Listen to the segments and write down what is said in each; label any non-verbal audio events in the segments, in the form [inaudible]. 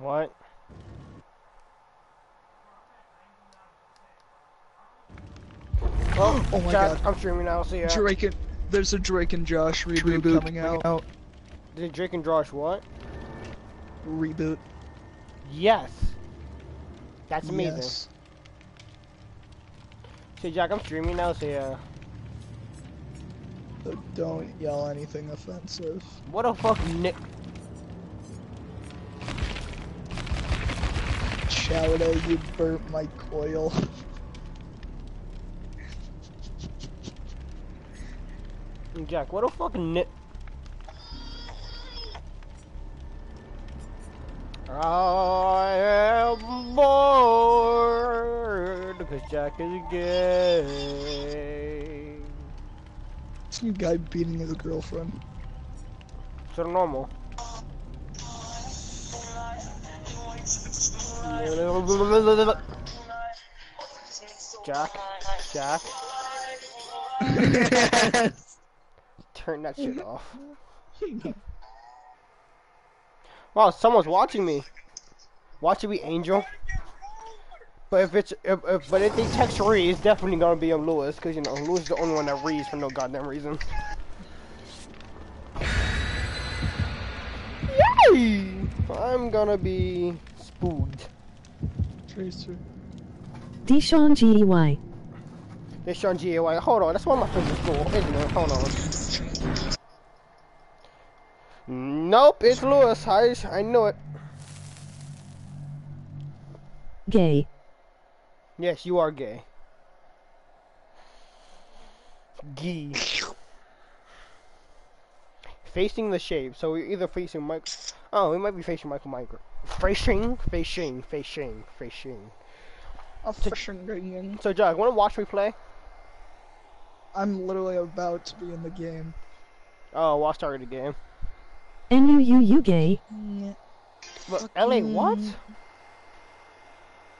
What? Oh, Oh my Jack, God. I'm streaming now, so yeah. Drake and there's a Drake and Josh reboot, Reboot coming out. out. Did Drake and Josh what? Reboot. Yes. That's amazing. Yes. See, Jack, I'm streaming now, so yeah. So don't yell anything offensive. What a fuck, Nick? Chowder, you burnt my coil. Jack, what a fucking Nick? I am bored because Jack is gay. Some guy beating his girlfriend. So normal. Jack, Jack, [laughs] turn that shit off. [laughs] Wow, someone's watching me. Watching me, Angel. But if it's, if, if, but if they text Ree, it's definitely gonna be on Lewis, cause you know Lewis is the only one that reads for no goddamn reason. [sighs] Yay! I'm gonna be spooked. Tracer. Deshaun GEY. This Sean G. Hold on, that's one of my friends at school, isn't it? Hold on. Nope, it's Lewis. I, I knew it. Gay. Yes, you are gay. Gee. Facing the shape, so we're either facing Mike. Oh, we might be facing Michael Micro. Facing, facing, facing, facing. I'm fishing again. So, Jack, wanna watch me play? I'm literally about to be in the game. Oh, well, I started the game. NUUU gay. But LA, what?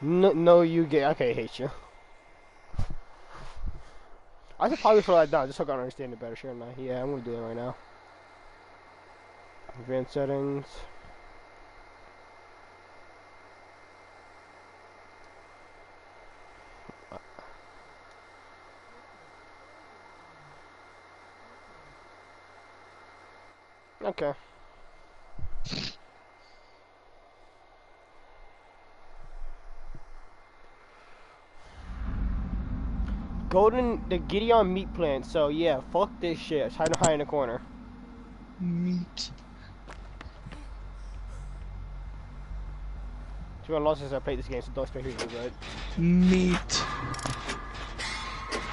No, no, you gay. Okay, I hate you. I should probably slow that down just so I can understand it better, shouldn't I? Yeah, I'm gonna do it right now. Advanced settings. Okay. Golden, the Gideon meat plant. So yeah, fuck this shit. Hide hide in the corner. Meat. So I lost since I played this game, so don't expect me to do good. Meat.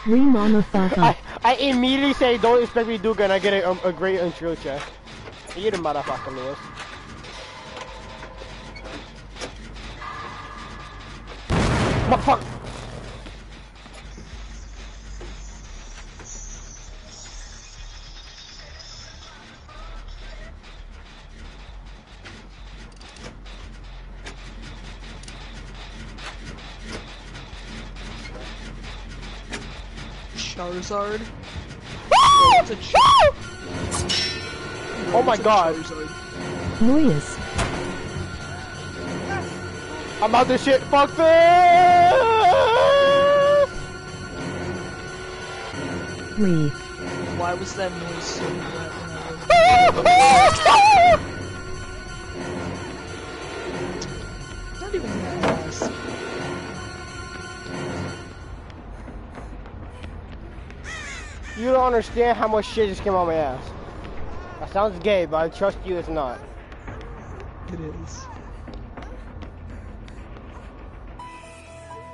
Re mama faha. I, I immediately say don't expect me to do good, and I get a, um, a great intro check. You the motherfucker, Lewis. Motherfucker! Charizard. Oh It's a Char- Oh my god. Noise. I'm out this shit. Fuck this! Re. Why was that noise so loud when I was not even that ass. You don't understand how much shit just came out my ass. Sounds gay, but I trust you it's not. It is.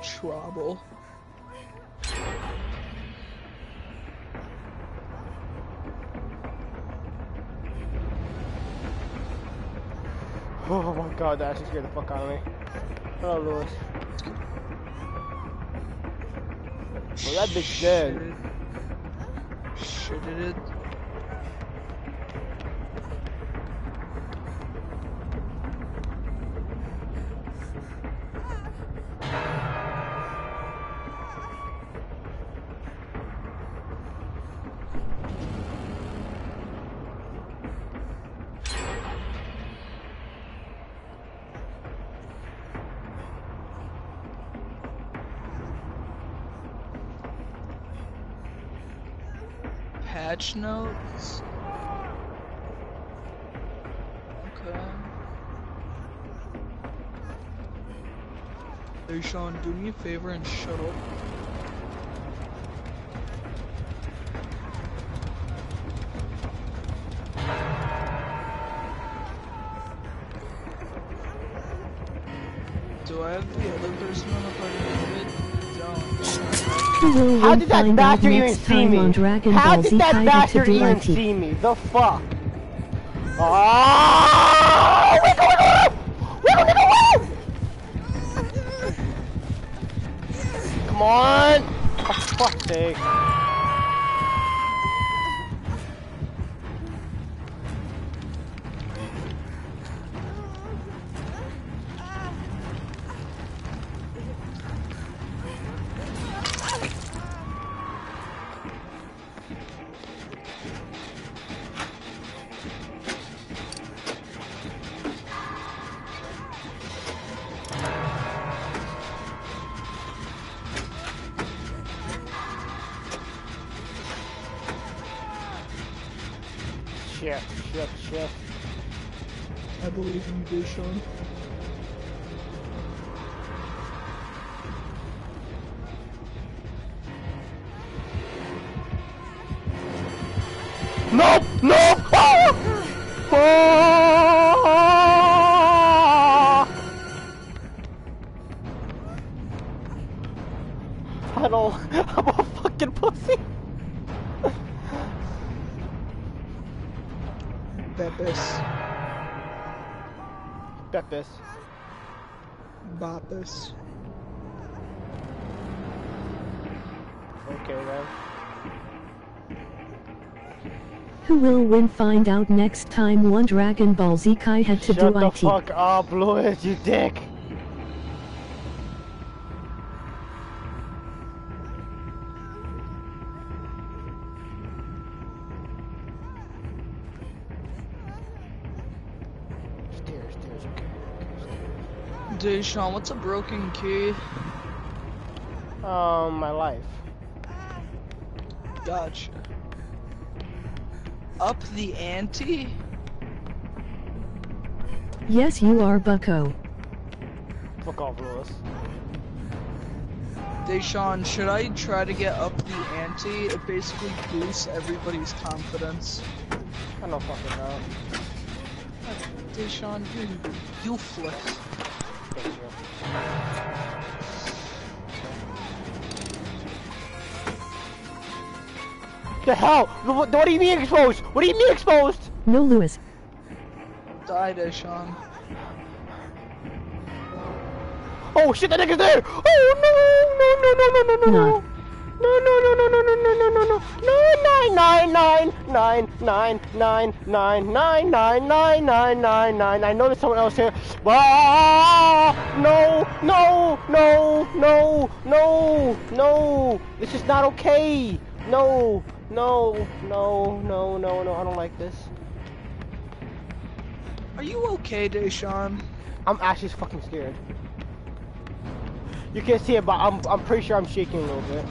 Trouble. Oh my god, that actually scared the fuck out of me. Oh, Hello, Lewis. Well, that bitch dead. Shit it. it. Patch notes. Okay. Hey Sean, do me a favor and shut up. How did that bastard even see me? How did that bastard even see me? The fuck? Oh! Wiggle, wiggle, wiggle, wiggle! Come on! Oh, fuck's sake. Constitution win find out next time one Dragon Ball Z Kai had to Shut do the IT. fuck up, Louis, you dick. Stairs, stairs, okay. Deshaun, what's a broken key? Um, my life. Gotcha. Up the ante? Yes you are bucko. Fuck off, Louis. Deshaun, should I try to get up the ante? It basically boosts everybody's confidence. I don't fucking know. Deshaun, you, you flip. Thank you. The hell? What, what do you mean exposed? What do you mean exposed? No Lewis. Die, Deshaun. Oh shit, that nigga's there! Oh no, no, no, no, no, no, no, no. Not. No, no, no, no, no, no, no, no, no, no. No, nine, nine, nine, nine, nine, nine, nine, nine, nine, nine, nine, nine. I know there's someone else here. Ah, no, no, no, no, no, no. This is not okay. No, no, no, no, no, no. I don't like this. Are you okay, Deshaun? I'm actually fucking scared. You can't see it, but I'm I'm pretty sure I'm shaking a little bit.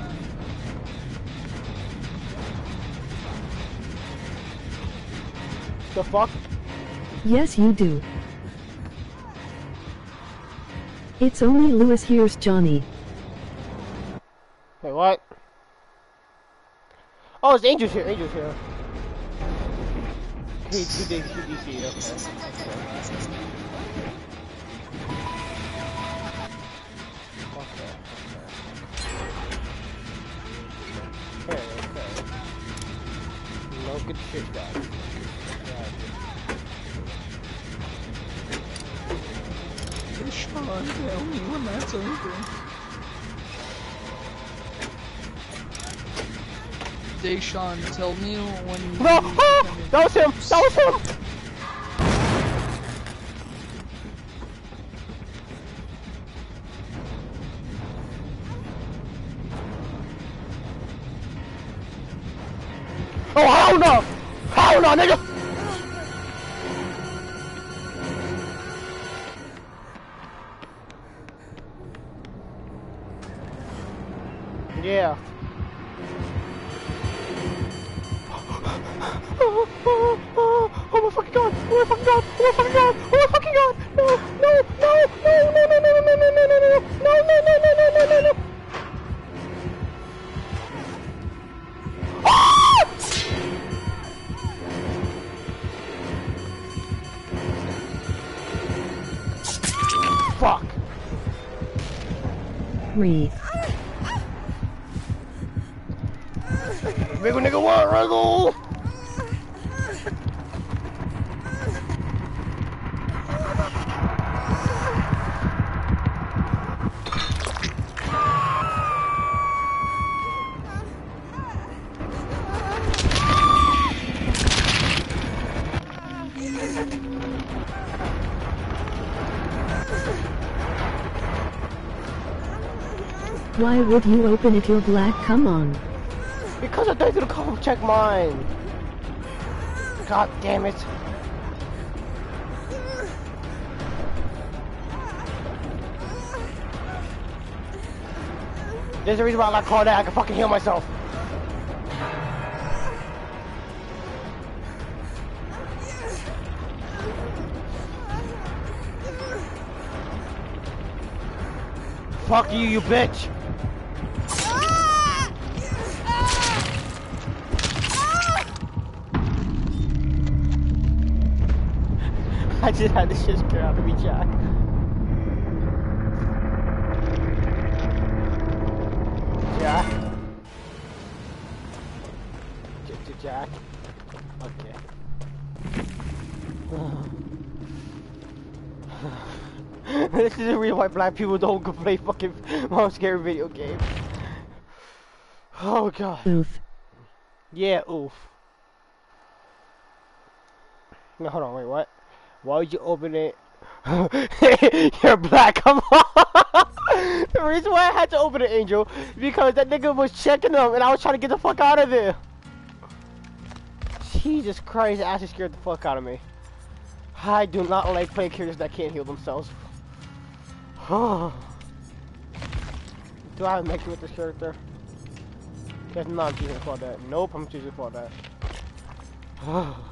The fuck? Yes you do. It's only Lewis here's Johnny. Wait, what? Oh, it's Angel's here. Angel's here. He, he did, he did see. Okay. Okay. Okay. Okay. Okay. No good shit, guys. Deshaun, tell me when that's over. Deshaun, tell me when you No! Ah! That was him! That was him! Oh, hell no! Hell no, nigga! Why would you open if you're black? Come on. Because I tried to come check mine. God damn it. There's a reason why I like called that. I can fucking heal myself. Fuck you, you bitch. Just had this shit scared out of me, Jack. Jack. J J Jack. Okay. [sighs] this is the reason why black people don't go play fucking most scary video games. Oh god. Oof. Yeah, oof. No, hold on, wait, what? Why would you open it? [laughs] You're black, come on! [laughs] the reason why I had to open it, Angel, because that nigga was checking them and I was trying to get the fuck out of there. Jesus Christ, Ashley scared the fuck out of me. I do not like playing characters that can't heal themselves. [sighs] do I have mix with this character? Not, I'm choosing for that. Nope, I'm choosing for that. [sighs]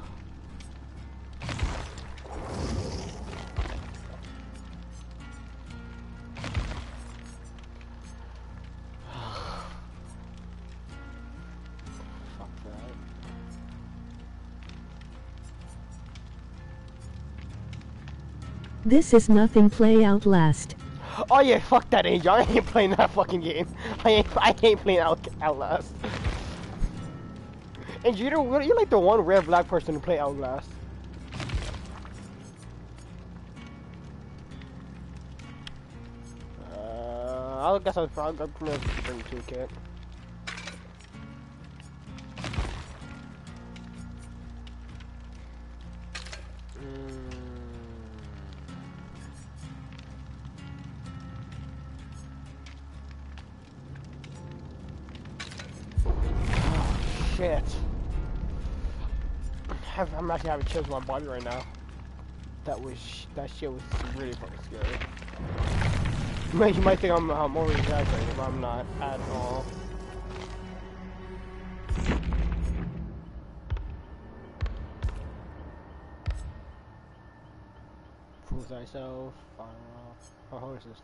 This is nothing. Play Outlast. Oh yeah, fuck that Angel. I ain't playing that fucking game. [laughs] I ain't I ain't playing Out Outlast. Angel, you're, you're like the one rare black person to play Outlast. Uh, I guess I'll probably bring you to actually having chills in my body right now. That was that shit was really fucking scary. You might, you might think I'm, I'm over exaggerating, but I'm not at all. Prove thyself. Uh, oh, how is this?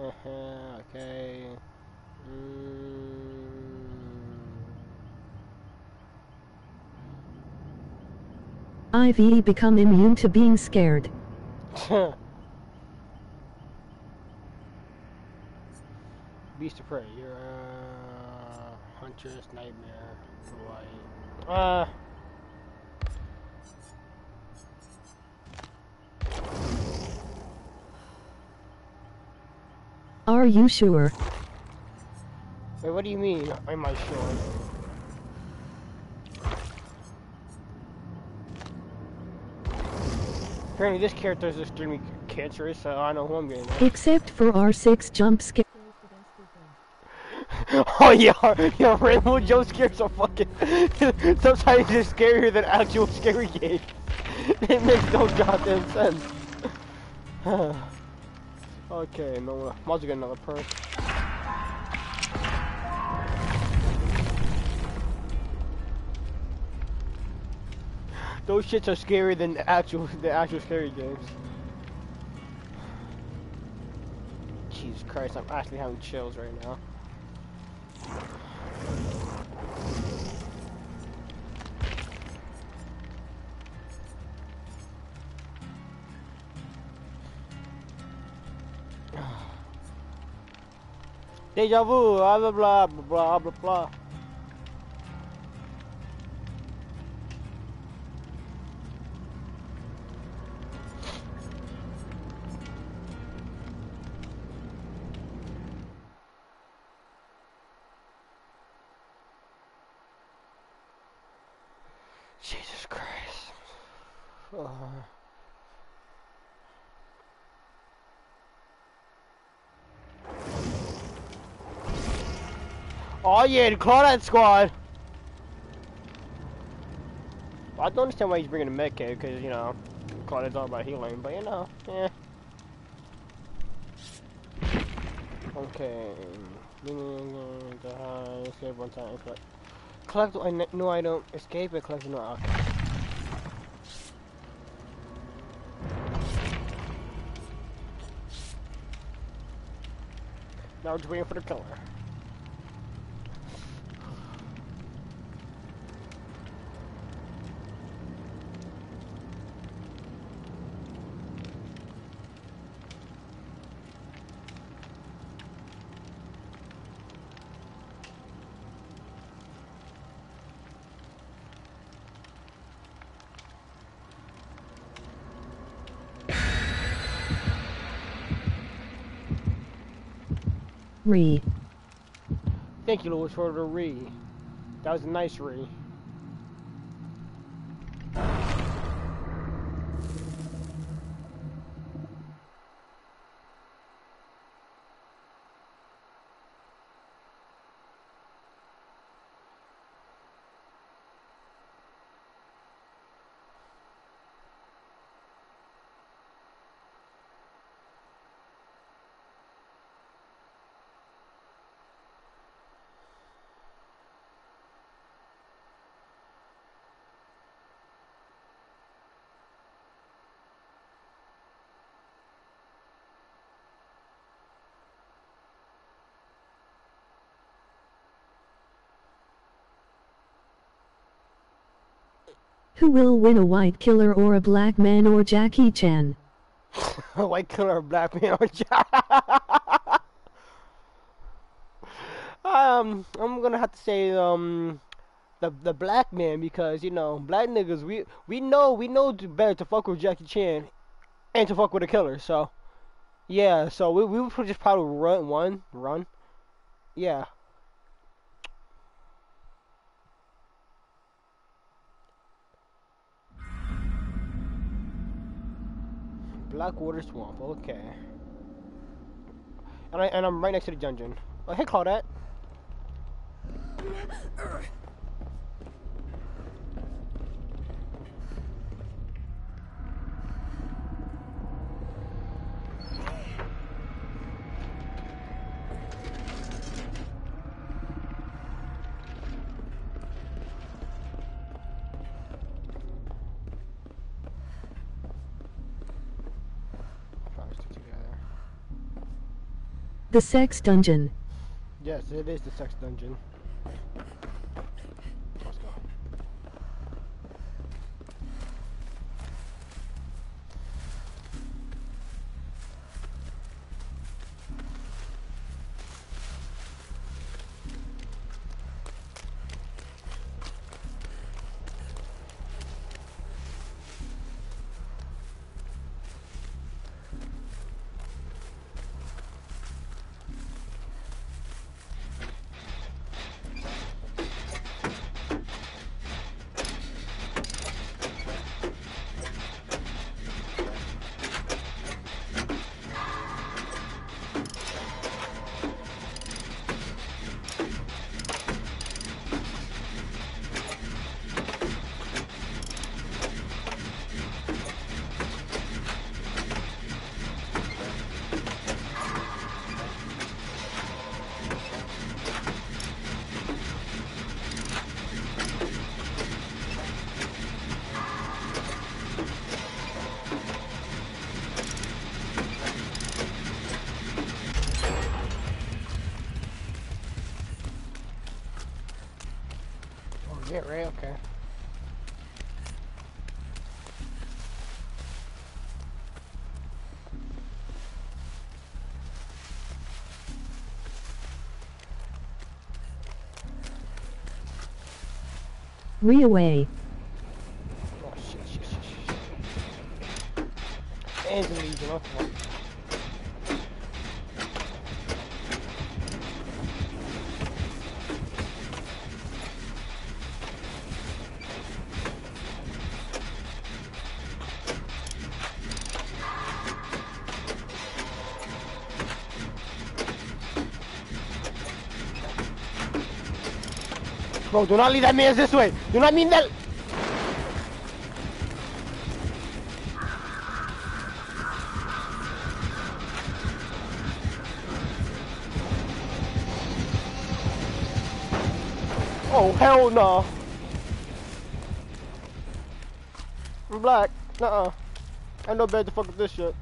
Uh, okay. IV become immune to being scared. [laughs] Beast of prey. You're a huntress, nightmare. Uh. Are you sure? Wait, what do you mean? Am I sure? Apparently, this character is extremely cancerous, so I know who I'm getting. at. Except for R6 jump scare. [laughs] oh yeah, yeah, Rainbow Joe scares are fucking. [laughs] Sometimes they're scarier than actual scary games. [laughs] it makes no goddamn sense. [sighs] okay, no, might as well get another perk. Those shits are scarier than the actual [laughs] the actual scary games. Jesus Christ, I'm actually having chills right now. [sighs] Deja vu, blah blah blah blah blah blah. Oh yeah, the Claudette squad. I don't understand why he's bringing a med kit, because, you know, Claudette's all about healing, but you know, yeah. Okay. Escape one time. Collect, collect a new item. Escape and collect a new okay. Now we're just waiting for the killer. Re. Thank you, Louis, for the re. That was a nice re. Who will win a white killer or a black man or Jackie Chan? [laughs] White killer, black man, or Jackie Um, I'm gonna have to say um, the the black man because you know black niggas we we know we know better to fuck with Jackie Chan, and to fuck with a killer. So, yeah. So we we would just probably run one run, yeah. Blackwater Swamp, okay. And I and I'm right next to the dungeon. Oh, hey Claudette. The sex dungeon. Yes, it is the sex dungeon. Reaway. Oh Bro, do not leave that man's this way. Do not mean that. Oh, hell no. I'm black. Nuh-uh. I know better to fuck with this shit.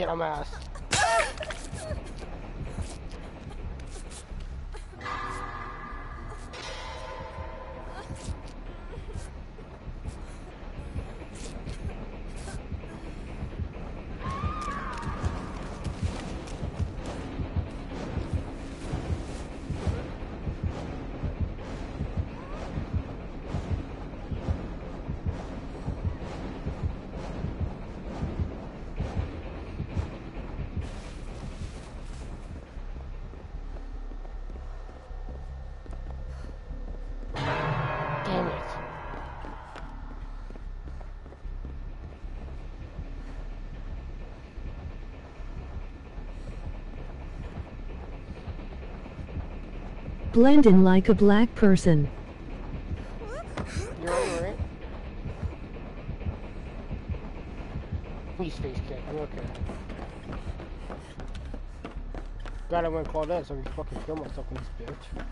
Shit, I'm Blend in like a black person. Please face kick. I'm okay. Glad I went call that so I can fucking kill myself in this bitch.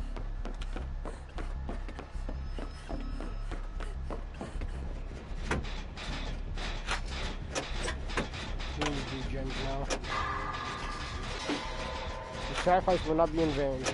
The sacrifice will not be in vain.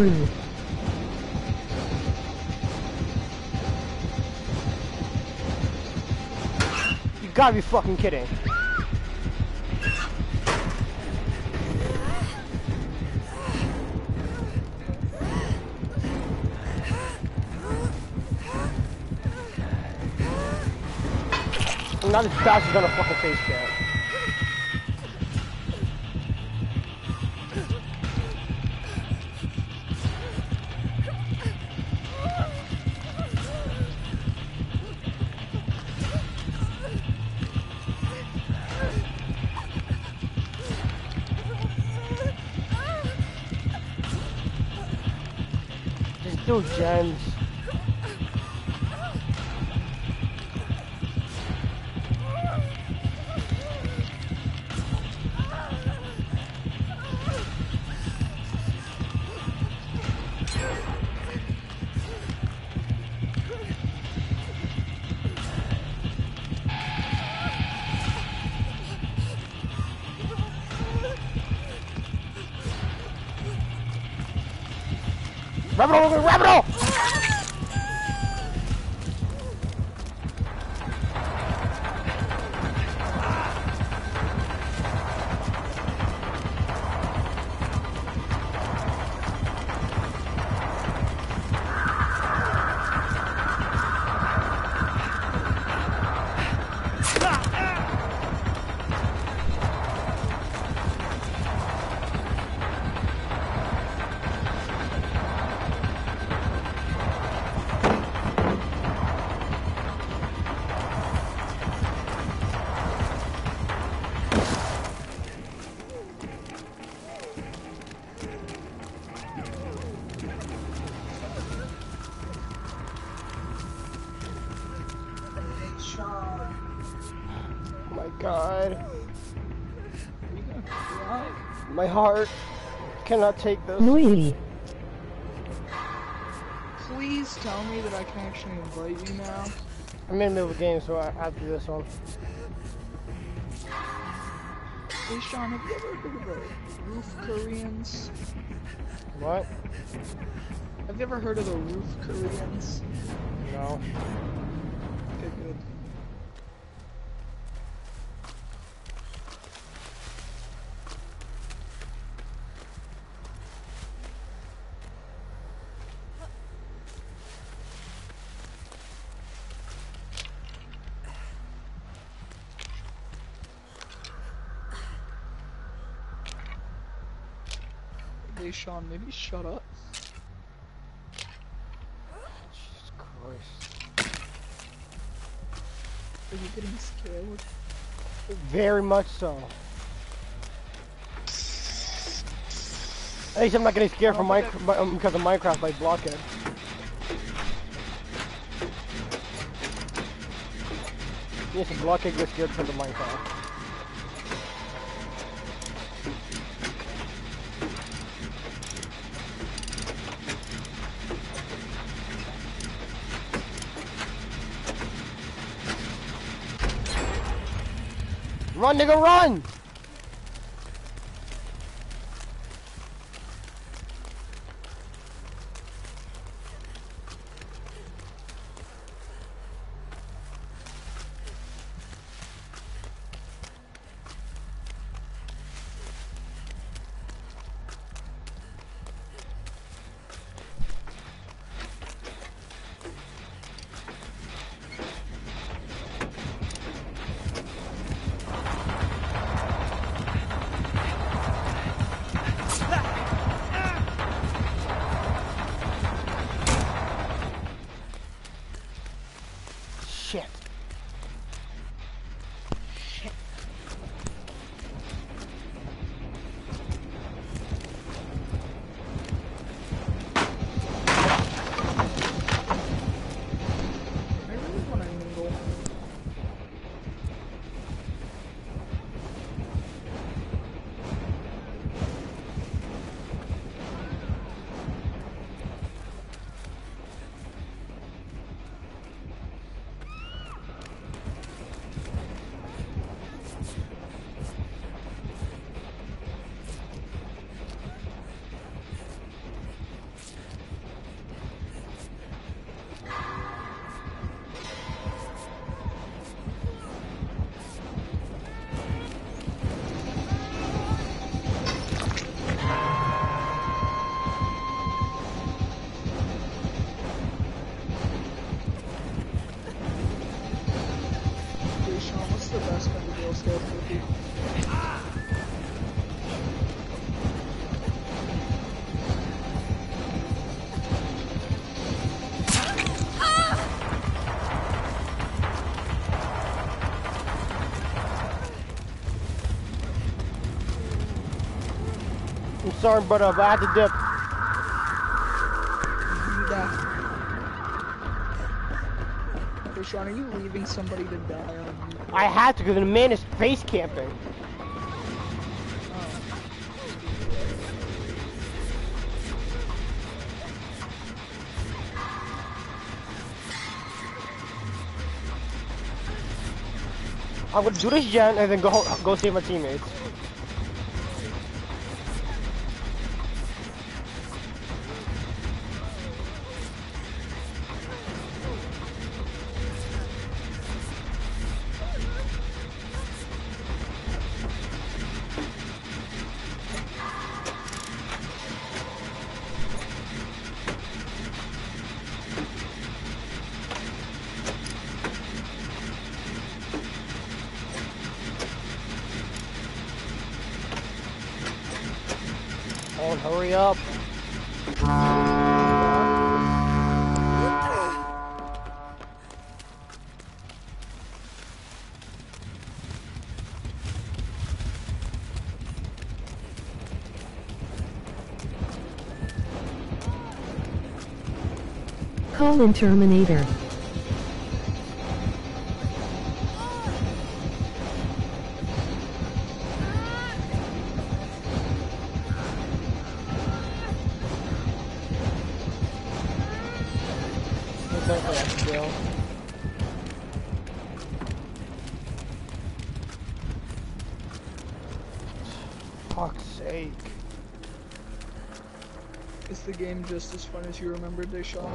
Brew. You gotta be fucking kidding. not as fast as on a fucking face cam. Rapido, Rapido! Heart cannot take this. Noily. Please tell me that I can actually invite you now. I'm in the middle of the game, so I have to do this one. Hey Sean, have you ever heard of the Roof Koreans? What? Have you ever heard of the Roof Koreans? No. Hey Sean, maybe shut up. Jesus Christ. Are you getting scared? Very much so. At least I'm not getting scared from Minecraft um, because of Minecraft by Blockhead. Yes, Blockhead gets scared because of Minecraft. Run, nigga, run! Sorry, but uh, but I had to dip. You die. Sean, are you leaving somebody to die on you? I had to because the man is face camping. I'm gonna do this gen and then go go save my teammates. The game just as fun as you remembered, Deshaun?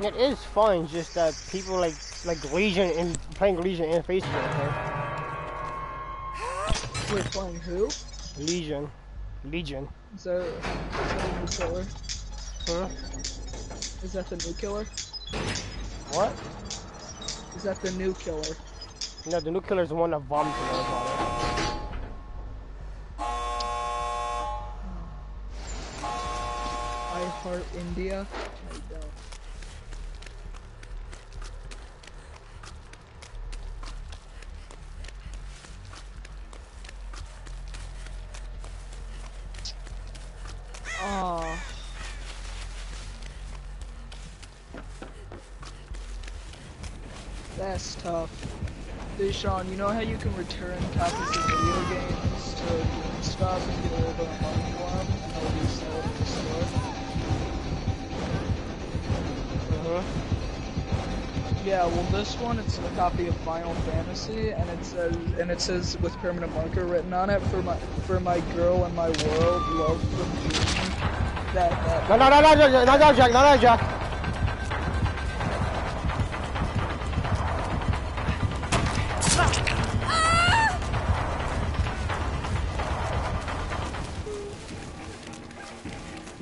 It is fun, just that people like like Legion and playing Legion in Facebook. Okay? Wait, playing who? Legion, Legion. Is that, is that a new killer? Huh? Is that the new killer? What? Is that the new killer? No, the new killer is the one that vomited everybody. I Heart India? I don't. Aw. That's tough. Deshaun, you know how you can return copies of video games to GameStop and get a little bit of money for them, and they'll resell it in the store? Uh-huh. Yeah, well, this one it's a copy of Final Fantasy, and it says and it says with permanent marker written on it for my for my girl and my world, love from June. That that No, no, no, no, no, no, no, Jack, no, no, Jack.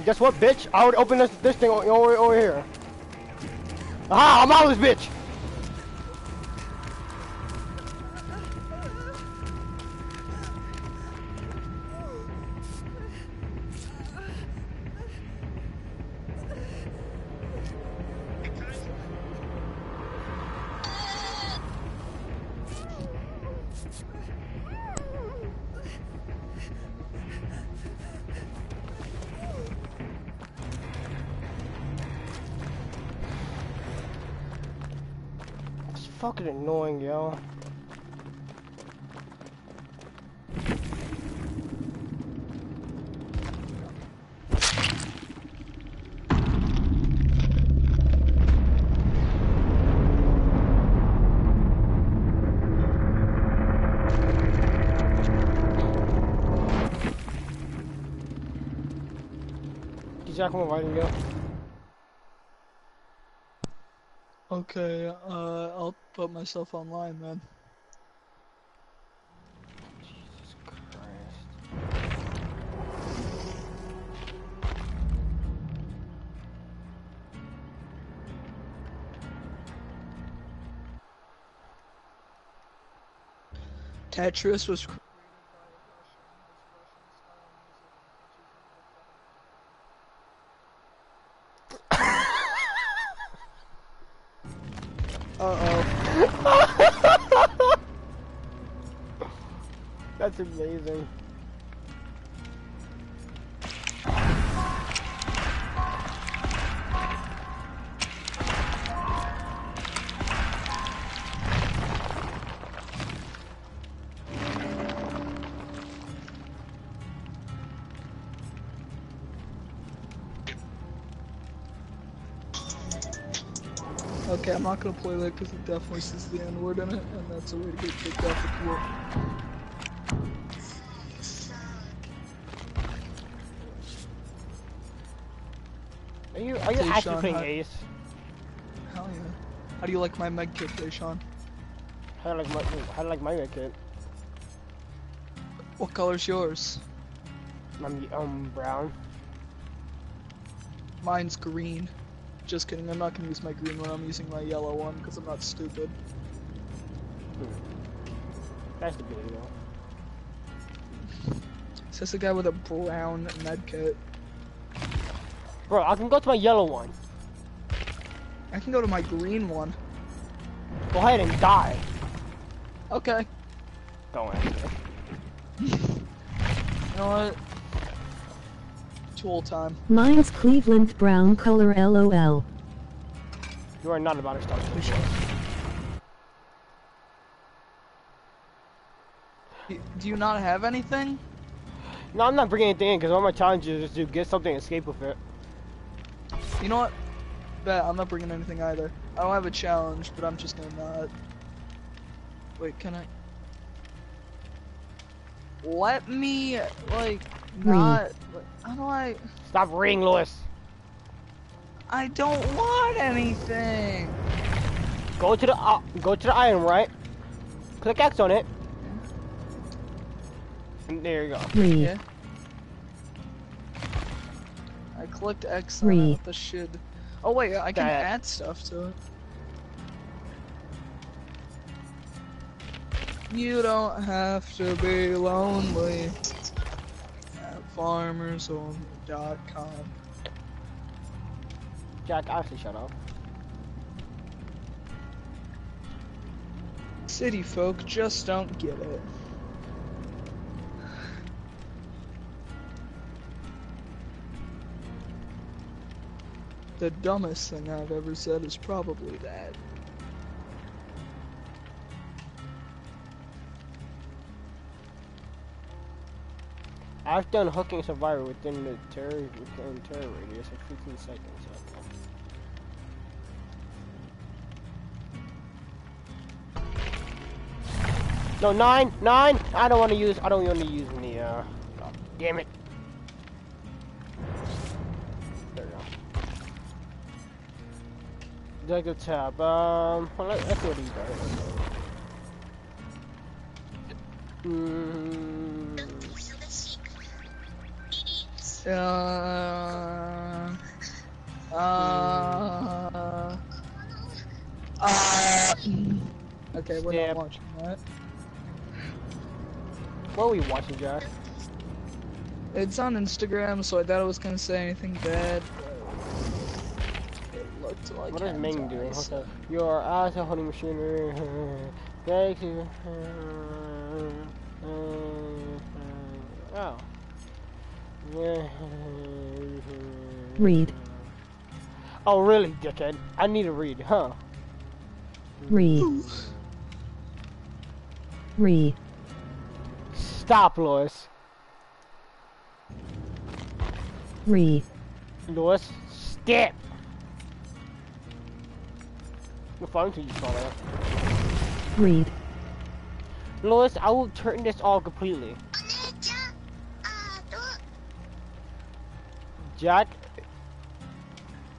Guess what, bitch? I would open this this thing over over here. Ah, I'm out of this bitch. Jack, I'm inviting you. Okay, uh, I'll put myself online then. Tetris was. Oh. Okay, I'm not gonna play that because it definitely says the N word in it, and that's a way to get kicked off the court. Actually Sean, playing. Ace? Hell yeah. How do you like my med kit, there, Sean? How do I like my how do I like my kid? What color's yours? I'm um brown. Mine's green. Just kidding, I'm not gonna use my green one, I'm using my yellow one because I'm not stupid. That's the beauty though. Says a guy with a brown med kit. Bro, I can go to my yellow one. I can go to my green one. Go ahead and die. Okay. Don't answer. [laughs] You know what? Tool time. Mine's Cleveland brown color LOL. You are not about to start this shit. Do you not have anything? No, I'm not bringing anything in because all my challenges is to get something and escape with it. You know what? Bet I'm not bringing anything either. I don't have a challenge, but I'm just gonna not. Wait, can I? Let me like not. How do I? Stop ring, Lewis. I don't want anything. Go to the uh, go to the item, right? Click X on it. And there you go. Read. Yeah. I clicked X Three. it. What the shit? Oh wait, I can That- add stuff to it. You don't have to be lonely. At farmershome.com. Jack, actually, shut up. City folk just don't get it. The dumbest thing I've ever said is probably that. I've done hooking survivor within the terror within terror radius of 15 seconds. No, nine, nine. I don't want to use. I don't want to use any. Uh, oh, damn it. Dagger tab. Um, well, let, let's see what he does. Mm, Uh, uh, uh, okay, we're Step. not watching that. what are we watching, Josh? It's on Instagram, so I thought I was gonna say anything bad. But It looked like What is hentai, Ming doing? What's so- up? Your eyes are holding machinery. Thank you. Oh. Read. Oh, really, dickhead? I need to read, huh? Read. Re. Stop, Lois. Read. Lois, stop. You're fine until you saw that. Read. Lois, I will turn this off completely. Jack,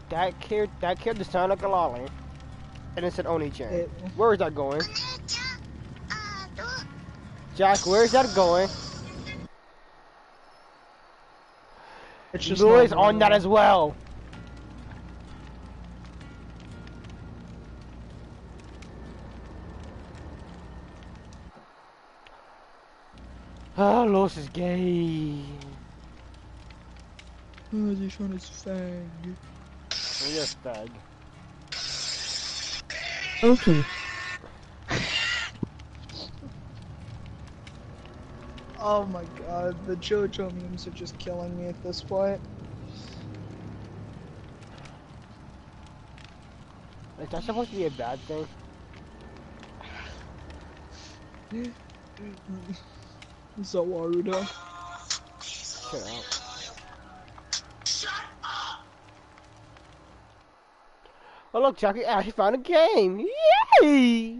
that kid, that kid just sounded like a lolly, and it said Oni-chan. It- Where is that going? Jack, where is that going? It's just Louis on that as well. Ah, oh, Lewis is gay. Oh, this one is fang. Oh, you're a fag. Okay. Oh my god, the JoJo memes are just killing me at this point. Is that supposed to be a bad thing? [laughs] Za Warudo. Shut up. Oh look, Jackie ah, actually found a game! Yay!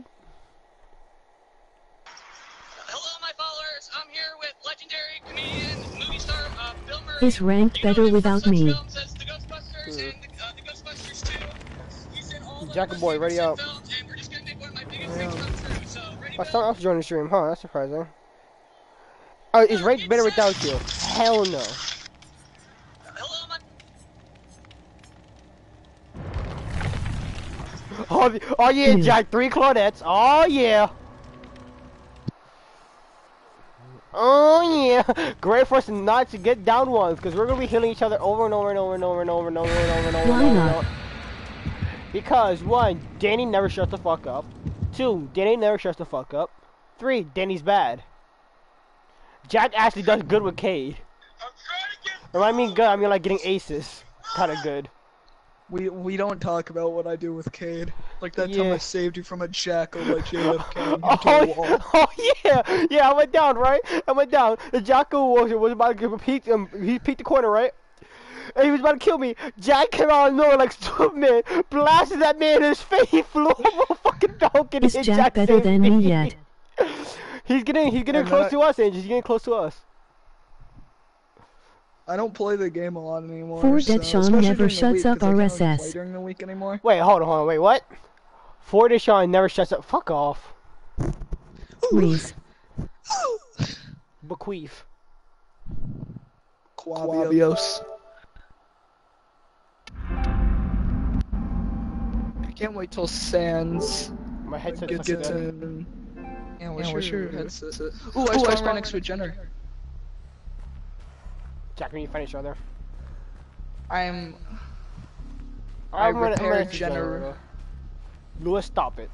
Hello, my followers. I'm here with legendary comedian, movie star, uh, Bill Murray. He's ranked better without me. Sure. Jack boy, ready up. Films, and we start off joining the stream, huh? That's surprising. Oh, is Rage better without you? Hell no. Oh, oh yeah, hmm. Jack, three Claudettes. Oh yeah. Oh yeah. [laughs] Great for us not to get down once, because we're gonna be healing each other over and over and over and over and over and over and over and over. Why and over not? And over. Because one, Danny never shuts the fuck up. Two, Danny never shuts the fuck up. Three, Danny's bad. Jack actually does good with Cade. Or I mean good, I mean like getting aces. Kinda good. We we don't talk about what I do with Cade. Like that time I saved you from a jackal by JFK into Oh, a wall. [laughs] oh yeah, yeah. I went down, right? I went down. The Jocko was, was about to give a peek. Um, he peeked the corner, right? And he was about to kill me. Jack came out of nowhere like Superman, blasted that man in his face. He [laughs] flew over a fucking dog and Is hit Jack Jack better than me yet? [laughs] He's getting, he's getting And close that- to us, Angel. He's getting close to us. I don't play the game a lot anymore. Four so, Dead Sean never shuts week, up 'cause I RSS. play during the week anymore. Wait, hold on, hold on. Wait, what? Ford Deshaun never shuts up. Fuck off. Reese. [sighs] Bequeath. Quabios. I can't wait till Sans My headset gets gets in. Yeah, what's, what's your, your- headset? Ooh, I spawned right next to a Jenner. Jack, we need to find each other. I'm. I I'm gonna- I'm repaired gonna- Jenner. Uh, Lewis, stop it.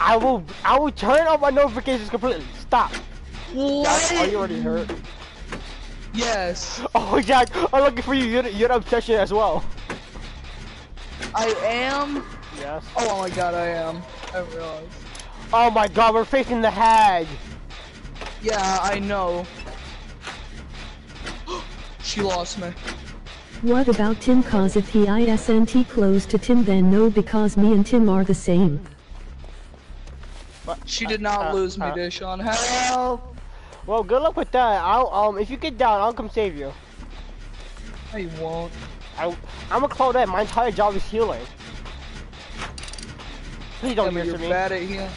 I will I will turn off my notifications completely. Stop. Jack, are you already hurt? Yes, [laughs] Oh Jack, I'm looking for you. You're, the- you're the obsession as well. I am. Yes. Oh my god, I am. I realize. Oh my god, we're facing the hag. Yeah, I know. [gasps] she lost me. What about Tim cause if he isn't close to Tim then no because me and Tim are the same. But she did not Uh, lose me, uh. Deshaun. Help! Well, good luck with that. I'll um if you get down, I'll come save you. I won't. I I'm a Claudette. My entire job is healing. Please don't but do you're this to me. bad at healing.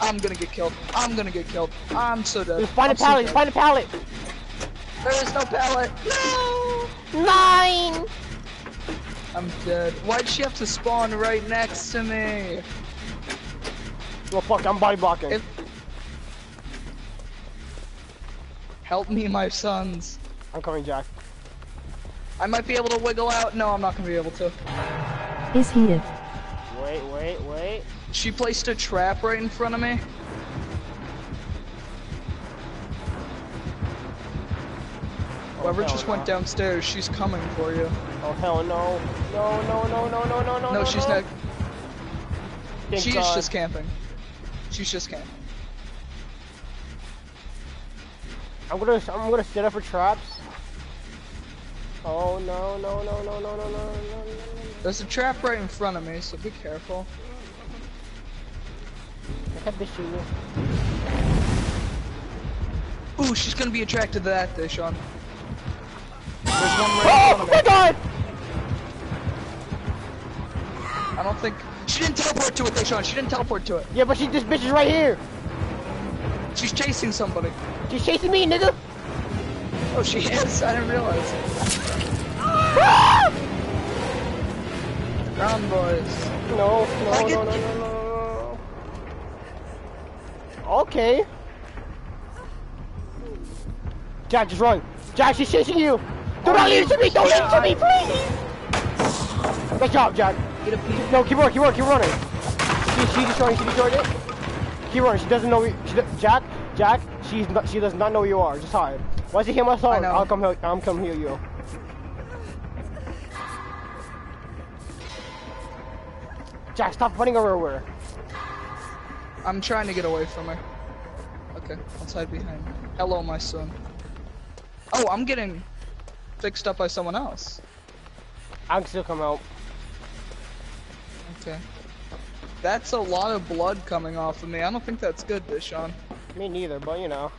I'm gonna get killed. I'm gonna get killed. I'm so dead. Just find I'm a pallet. dead. Find a pallet. There is no pallet. No! Nine. I'm dead. Why'd she have to spawn right next to me? Well, fuck. I'm body blocking. If- Help me, my sons. I'm coming, Jack. I might be able to wiggle out. No, I'm not gonna be able to. Is he it? Wait, wait, wait. She placed a trap right in front of me. Oh, Whoever hell just no. went downstairs, she's coming for you. Oh hell no. No, no, no, no, no, no, no. No, she's no. not. Thank She's God. just camping. She's just camping. I'm gonna I'm gonna set up for traps. Oh no no no no no no no no no no. There's a trap right in front of me, so be careful. I this shooting. Ooh, she's gonna be attracted to that, Deshaun. There's one Oh right in oh, front my of me. god! I don't think she didn't teleport to it, Deshaun. She didn't teleport to it. Yeah, but she this bitch is right here. She's chasing somebody. She's chasing me, nigga. Oh, she is. I didn't realize. Ground boys. No, no, no, no, no, no, no, Okay. Jack, just run. Jack, she's chasing you. Do not leave to me. Don't leave to me, please. Good job, Jack. Get a peek. No, keep running. Keep running. Keep running. She, she destroyed. She destroyed it. Keep running. She doesn't know. She, Jack, Jack. She's not, she does not know who you are. Just hide. Once you hear my song. I'll come. Heal, I'll come heal you. Jack, stop running everywhere. I'm trying to get away from her. Okay, let's hide behind. Hello, my son. Oh, I'm getting fixed up by someone else. I can still come out. Okay. That's a lot of blood coming off of me. I don't think that's good, Deshaun. Me neither, but you know.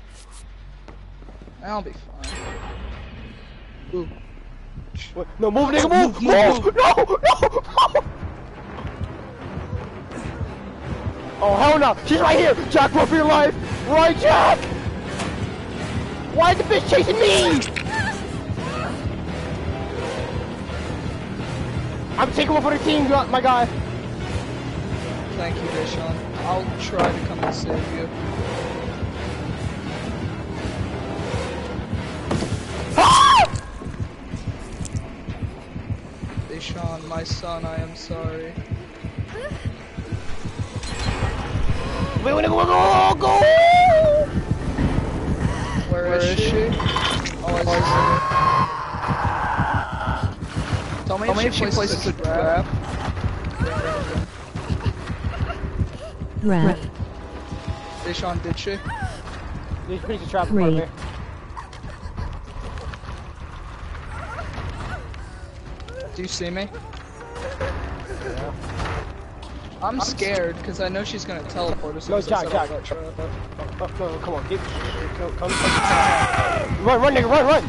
I'll be fine. Ooh. Wait, No, move, nigga, move! Move, oh. Move! No, no, no! Oh, hell no! She's right here! Jack, run for your life! Right, Jack! Why is the bitch chasing me? I'm taking one for the team, my guy. Thank you, Deshaun. I'll try to come and save you. Ah! Deshaun, my son, I am sorry. Wait, wait, go, go, go! Where is, she? Oh, I see. Tell me, Tell if she places a trap. Rat. Deshaun, did she? There's a piece of trap in front of me. Do you see me? I'm scared because I know she's gonna teleport us. No, as soon as I Jack, set Jack. that trap. Oh, no, no, come on, get, come, come, come. Run, run, nigga, run, run!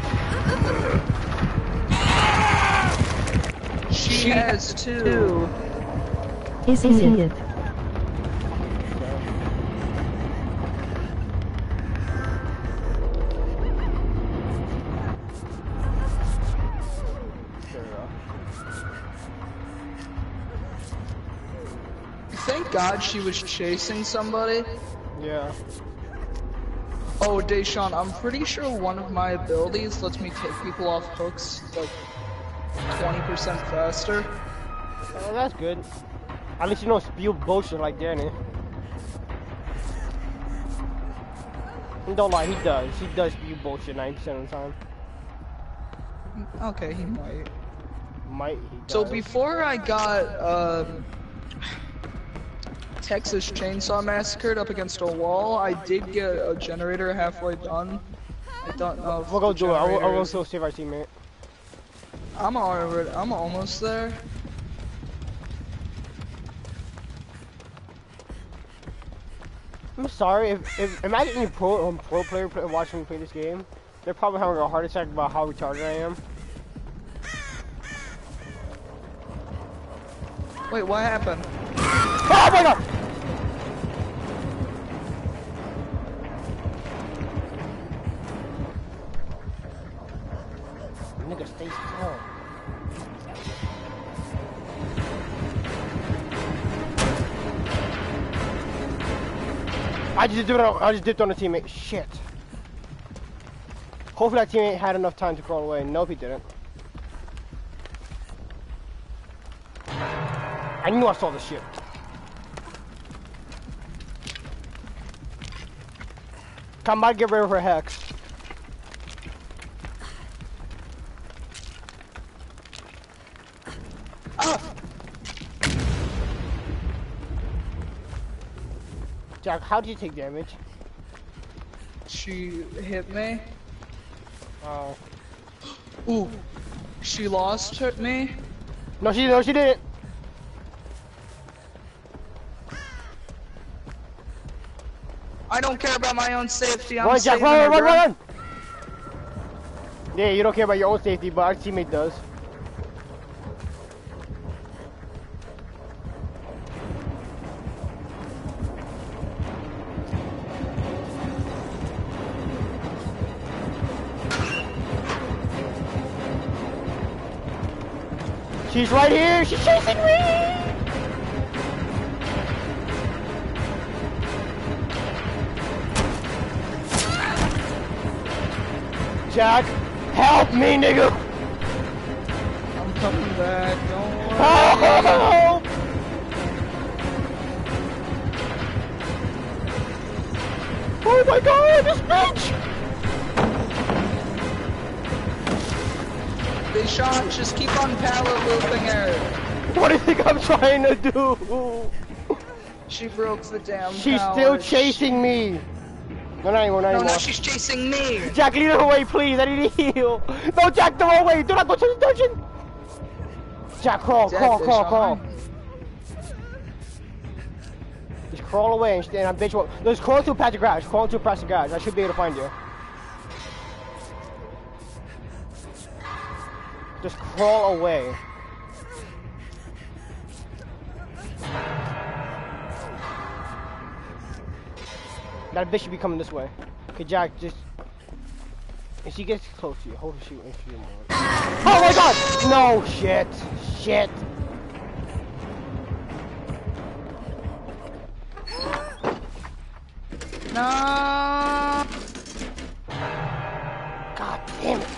She, has two. Is he it? God she was chasing somebody. Yeah. Oh, Deshaun, I'm pretty sure one of my abilities lets me take people off hooks like 20% faster. Oh, that's good. At least you don't spew bullshit like Danny. Don't lie, he does. He does spew bullshit 90% of the time. Okay, he might. Might he So before I got um, Texas Chainsaw Massacred up against a wall, I did get a generator halfway done. I don't know We'll go do it. I will, I will still save our teammate. I'm already, I'm almost there. I'm sorry, if, if imagine any pro um, pro player play, watching me play this game, they're probably having a heart attack about how retarded I am. Wait, what happened? Oh my god! Nigga, stay still. I just dipped on, I just dipped on a teammate. Shit. Hopefully that teammate had enough time to crawl away. Nope, he didn't. I knew I saw the shit. Come on, get rid of her hex. Jack, how did you take damage? She hit me. Oh. Ooh, she lost her, me. No, she no, she didn't. Don't care about my own safety. I'm Run, Jack, run, run, run, run, run! Yeah, you don't care about your own safety, but our teammate does. She's right here! She's chasing me! Jack, help me, nigga. I'm coming back. Don't worry. Help! [laughs] Oh my god, this bitch! Deshaun, just keep on pallet looping her. What do you think I'm trying to do? She broke the damn She's still chasing me. No, not anymore, not No, anymore. no, she's chasing me. Jack, lead her away, please. I need to heal. No, Jack, the wrong way. Do not go to the dungeon. Jack, crawl, Jack, crawl, Deshaun. crawl, crawl. Just crawl away and stand on bitch. wall. Let's crawl to past the garage. Crawl to past the garage. I should be able to find you. Just crawl away. That bitch should be coming this way. Okay, Jack, just... If she gets close to you, hold her shoot and shoot him. Oh my god! No, shit. Shit. No. God damn it.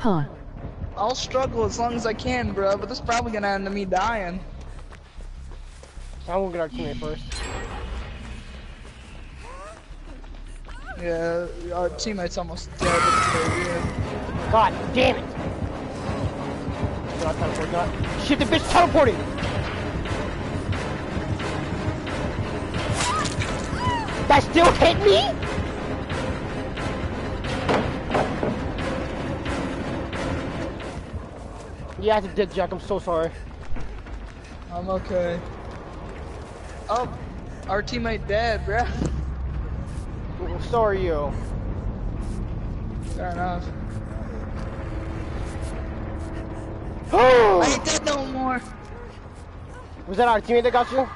Ha. I'll struggle as long as I can, bro, but this is probably gonna end up me dying. I'm gonna get our teammate first. Yeah, our teammate's almost dead. Yeah. God damn it. Not teleport, not. Shit, the bitch teleporting! That still hit me? Yeah, I did, Jack. I'm so sorry. I'm okay. Oh, our teammate dead, bruh. bro. So are you. Fair enough. [gasps] I Was ain't dead no more. Was that our teammate that got you?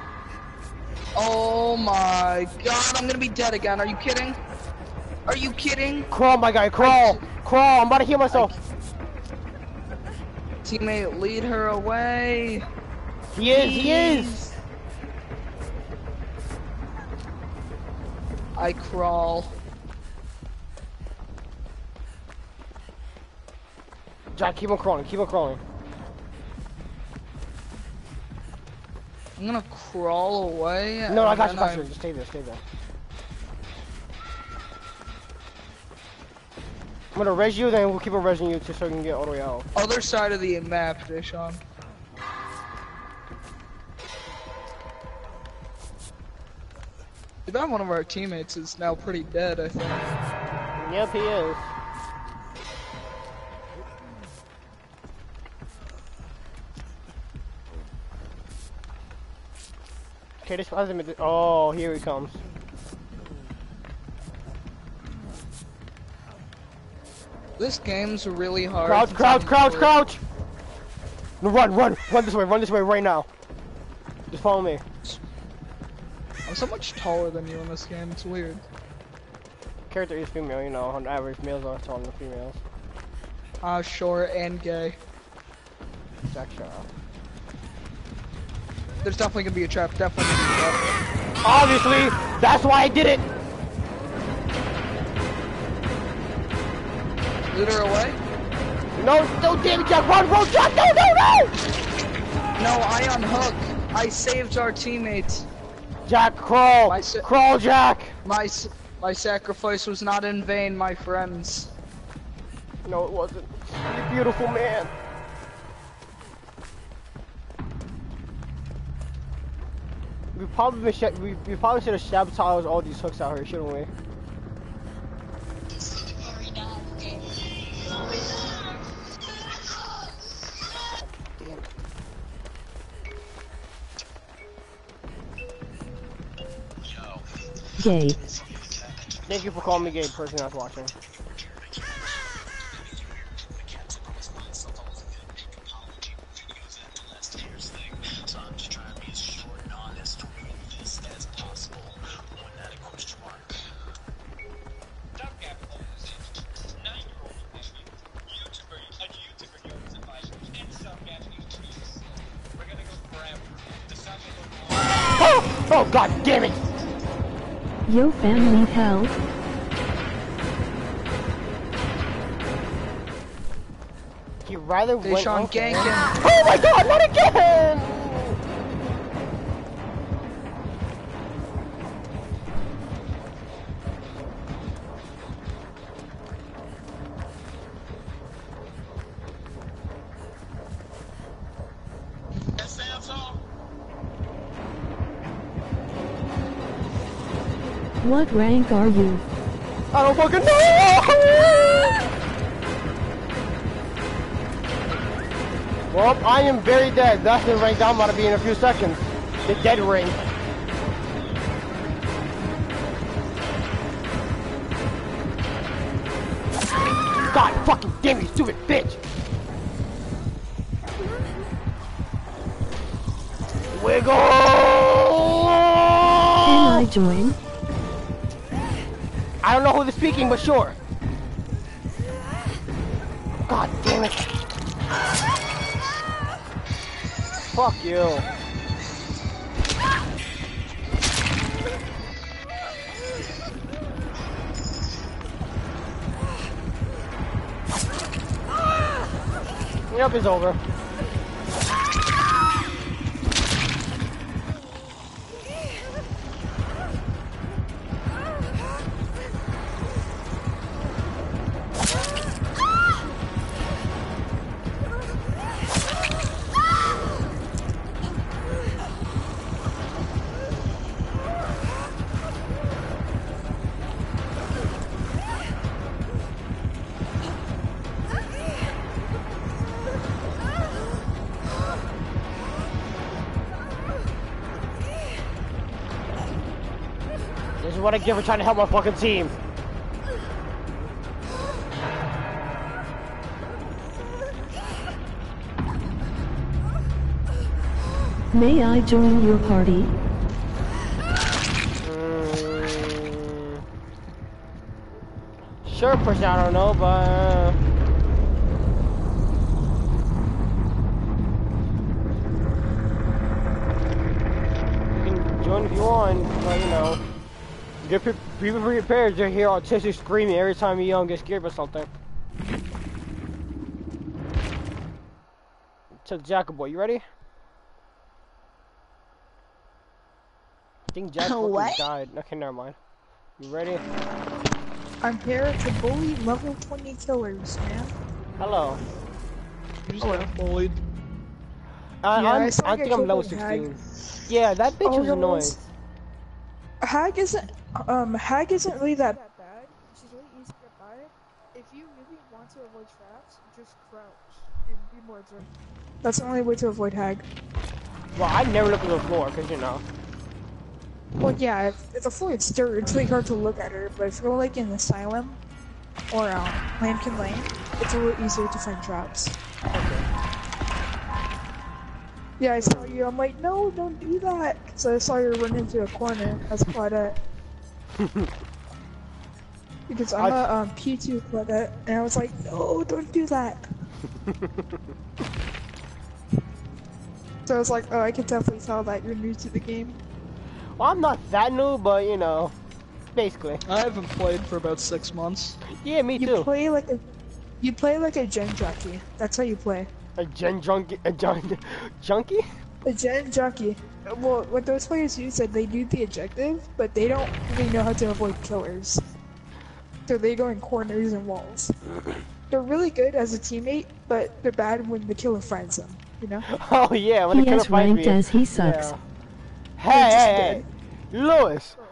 Oh my god, I'm gonna be dead again. Are you kidding? Are you kidding? Crawl, my guy, crawl! Crawl, I'm about to heal myself. Teammate, lead her away. He is, he is! I crawl. Jack, keep on crawling, keep on crawling. I'm gonna crawl away. No, I got you, then got you. Just stay there, stay there. I'm gonna res you, then we'll keep on resing you just so we can get all the way out. Other side of the map, Deshaun. That one of our teammates is now pretty dead, I think. Yep, he is. Okay, this hasn't been. Oh, here he comes. This game's really hard. Crouch, crouch, crouch, crouch! No, run, run, run this way, run this way right now. Just follow me. I'm so much taller than you in this game, it's weird. Character is female, you know, on average males are taller than females. Ah, short and gay. Jack, shut up. There's definitely gonna be a trap, definitely gonna be a trap. Obviously, that's why I did it! Lead away? No, no, Jack, run, run, Jack, no, no, no! No, I unhook. I saved our teammates. Jack, crawl! My Crawl, Jack! My my sacrifice was not in vain, my friends. No, it wasn't. You beautiful man. We probably should, we, we probably should have sabotaged all these hooks out here, shouldn't we? Gay. Thank you for calling me gay, person that's watching. Oh god damn it! Yo fam need help. He rather went. Deshaun okay. Gankin. Oh my god, not again! What rank are you? I don't fucking know! [laughs] Well, I am very dead. That's the rank I'm about to be in a few seconds. The dead rank. God fucking damn you, stupid bitch! Wiggle! Can I join? I don't know who is speaking, but sure. God damn it. Fuck you. Yep, it's over. What I get for trying to help my fucking team. May I join your party? Mm. Sure, person, I don't know, but. Uh... You can join if you want, but you know. Get pre be prepared to hear autistic screaming every time you um, get scared or something. To Jack boy, you ready? I think Jack [laughs] fucking What? died. Okay, never mind. You ready? I'm here to bully level 20 killers, man. Hello. You just got bullied. I, Yeah, I'm, I I think I'm level killed by Hag. 16. Yeah, that bitch Oh, was annoying. it's- Hag isn't, um, Hag isn't really that bad. She's really easy to get by. If you really want to avoid traps, just crouch and be more observant. That's the only way to avoid Hag. Well, I never look at the floor, because, you know. Well, yeah, if, if the floor is dirt, it's really hard to look at her, but if you're like in Asylum or um, Lampkin Lane, it's a little easier to find traps. Okay. Yeah, I saw you. I'm like, no, don't do that. So I saw you run into a corner as Claudette. Because I'm I- a um, P2 Claudette, and I was like, no, don't do that. [laughs] so I was like, oh, I can definitely tell that you're new to the game. Well, I'm not that new, but, you know. Basically. I haven't played for about six months. Yeah, me You too. play like a, you play like a gen jockey. That's how you play. A gen junkie. A jun junkie? A gen jockey. Well, what those players do is that they do the objective, but they don't really know how to avoid killers. So they go in corners and walls. They're really good as a teammate, but they're bad when the killer finds them. You know? [laughs] Oh, yeah, when He the killer has finds ranked me. as he sucks. Yeah. Hey, just hey, hey. Lewis. So,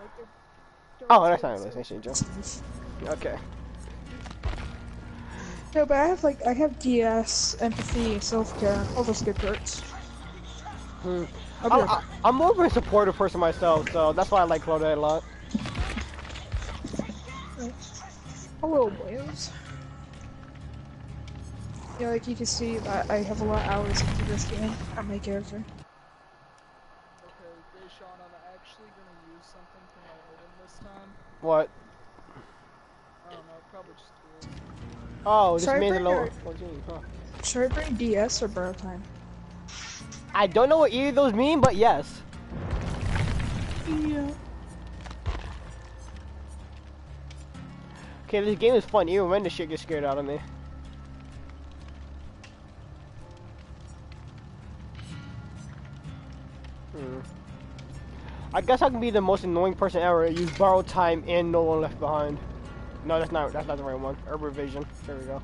they're- Oh, they're that's not so- Lewis. That's Angel. Okay. No, but I have like I have DS, empathy, self care, all those good perks. Hmm. I'll be I'm, right I- I'm more of a supportive person myself, so that's why I like Claudette a lot. Hello, boys. Yeah, like you can see, I, I have a lot of hours into this game on my character. Okay, Deshaun, I'm actually gonna use something from my item this time. What? I don't know, probably just do it. Oh, this Sorry, means a bring lower. your- huh. Should I bring DS or borrow time? I don't know what either of those mean, but yes. Yeah. Okay, this game is fun even when the shit gets scared out of me. Hmm. I guess I can be the most annoying person ever. Use borrowed time and no one left behind. No, that's not that's not the right one. Urban Evasion. There we go.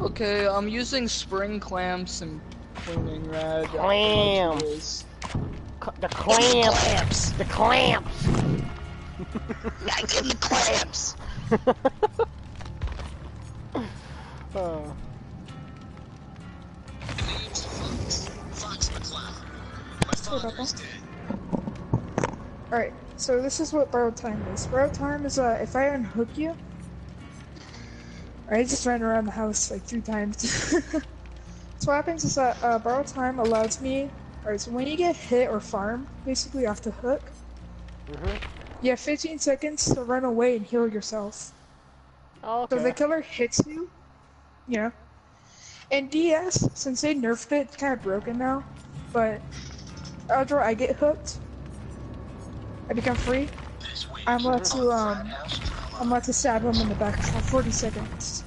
Okay, I'm using spring clamps and cleaning rag. Clam. Clamps. The clamps. The clamps. [laughs] I give the clamps. Oh. Fox McCloud. My father is dead. Alright, so this is what borrowed time is. Borrowed time is uh, if I unhook you, I just ran around the house like three times. [laughs] so what happens is that uh, borrowed time allows me. Alright, so when you get hit or farm, basically off the hook, Mhm. you have 15 seconds to run away and heal yourself. Oh, So if the killer hits you, you know. And DS, since they nerfed it, it's kind of broken now. But after I get hooked, I become free. I'm allowed to um, I'm about to stab him in the back for 40 seconds.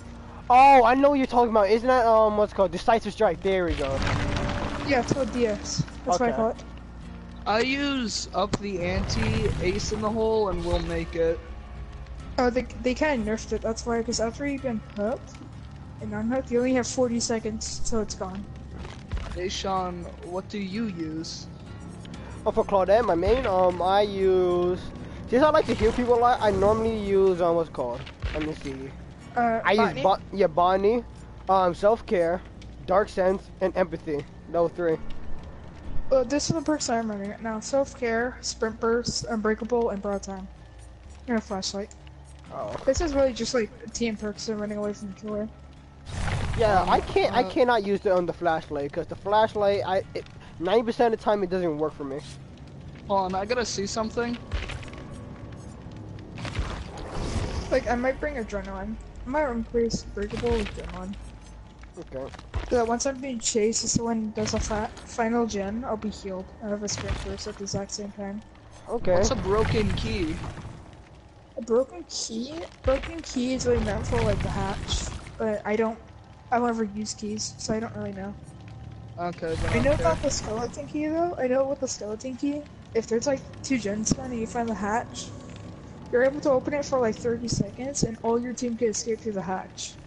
Oh, I know what you're talking about. Isn't that um what's it called decisive strike? There we go. Yeah, it's called DS. That's what I call it. I use up the ante, ace in the hole, and we'll make it. Oh, they they kind of nerfed it. That's why, because after you've been hooked and unhooked, you only have 40 seconds till it's gone. Hey Sean, what do you use? Oh, for Claudette, my main, um, I use. Since I like to heal people a lot, I normally use um, what's called. Let me see. Uh, I botany? use bo- yeah, Bonnie, um, self care, dark sense, and empathy. Those three. Well, this is the perks I'm running right now: self care, sprint burst, unbreakable, and borrowed time. And a flashlight. Oh. This is really just like team perks and running away from the killer. Yeah, I can't. I uh, cannot use it on the flashlight because the flashlight, I, ninety percent of the time it doesn't work for me. Hold on, I gotta see something. Like I might bring adrenaline. I might replace breakable with adrenaline. Okay. So that once I'm being chased, if someone does a fa- final gen, I'll be healed. I have a sprint burst at the exact same time. Okay. What's a broken key? A broken key? Broken key is really meant for like the hatch, but I don't. I don't ever use keys, so I don't really know. Okay, then I know okay. about the skeleton key though. I know with the skeleton key, if there's like two gens done and you find the hatch, you're able to open it for like 30 seconds, and all your team can escape through the hatch.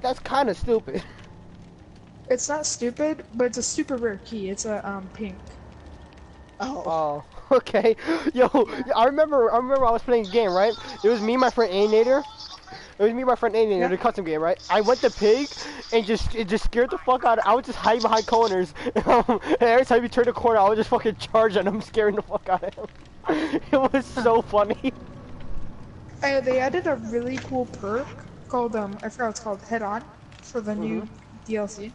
That's kind of stupid. [laughs] It's not stupid, but it's a super rare key. It's a um pink. Oh, oh. [laughs] okay. [laughs] Yo, I remember. I remember I was playing a game, right? It was me, and my friend Alienator. It was me, and my friend Alienator, Yeah. the custom game, right? I went to pig, and just it just scared the fuck out. of I was just hiding behind corners. Um, and every time you turned a corner, I would just fucking charge at him, scaring the fuck out of him. it was so funny. Uh, they added a really cool perk called um I forgot it's called Head On for the new DLC.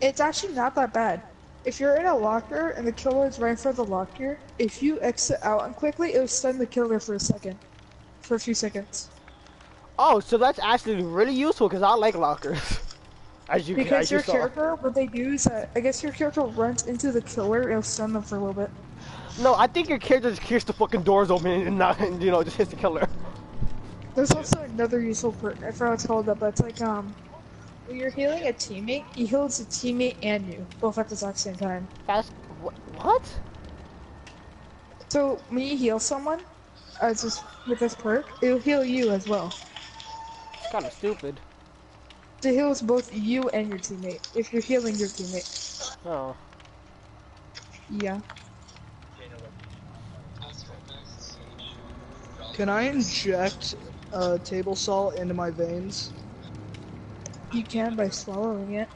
It's actually not that bad. If you're in a locker and the killer is right for the locker, if you exit out and quickly, it'll stun the killer for a second, for a few seconds. Oh, so that's actually really useful because I like lockers. [laughs] As you, Because as you your saw. character, what they do is that I guess your character runs into the killer, it'll stun them for a little bit. No, I think your character just kicks the fucking doors open and not, and, [laughs] you know, just hits the killer. There's also another useful perk. I forgot what it's called, but it's like um, when you're healing a teammate, he heals a teammate and you both at the exact same time. That's what? What? So when you heal someone, uh, just with this perk, it'll heal you as well. It's Kind of stupid. It heals both you and your teammate if you're healing your teammate. Oh. Yeah. Can I inject uh, table salt into my veins? You can by swallowing it.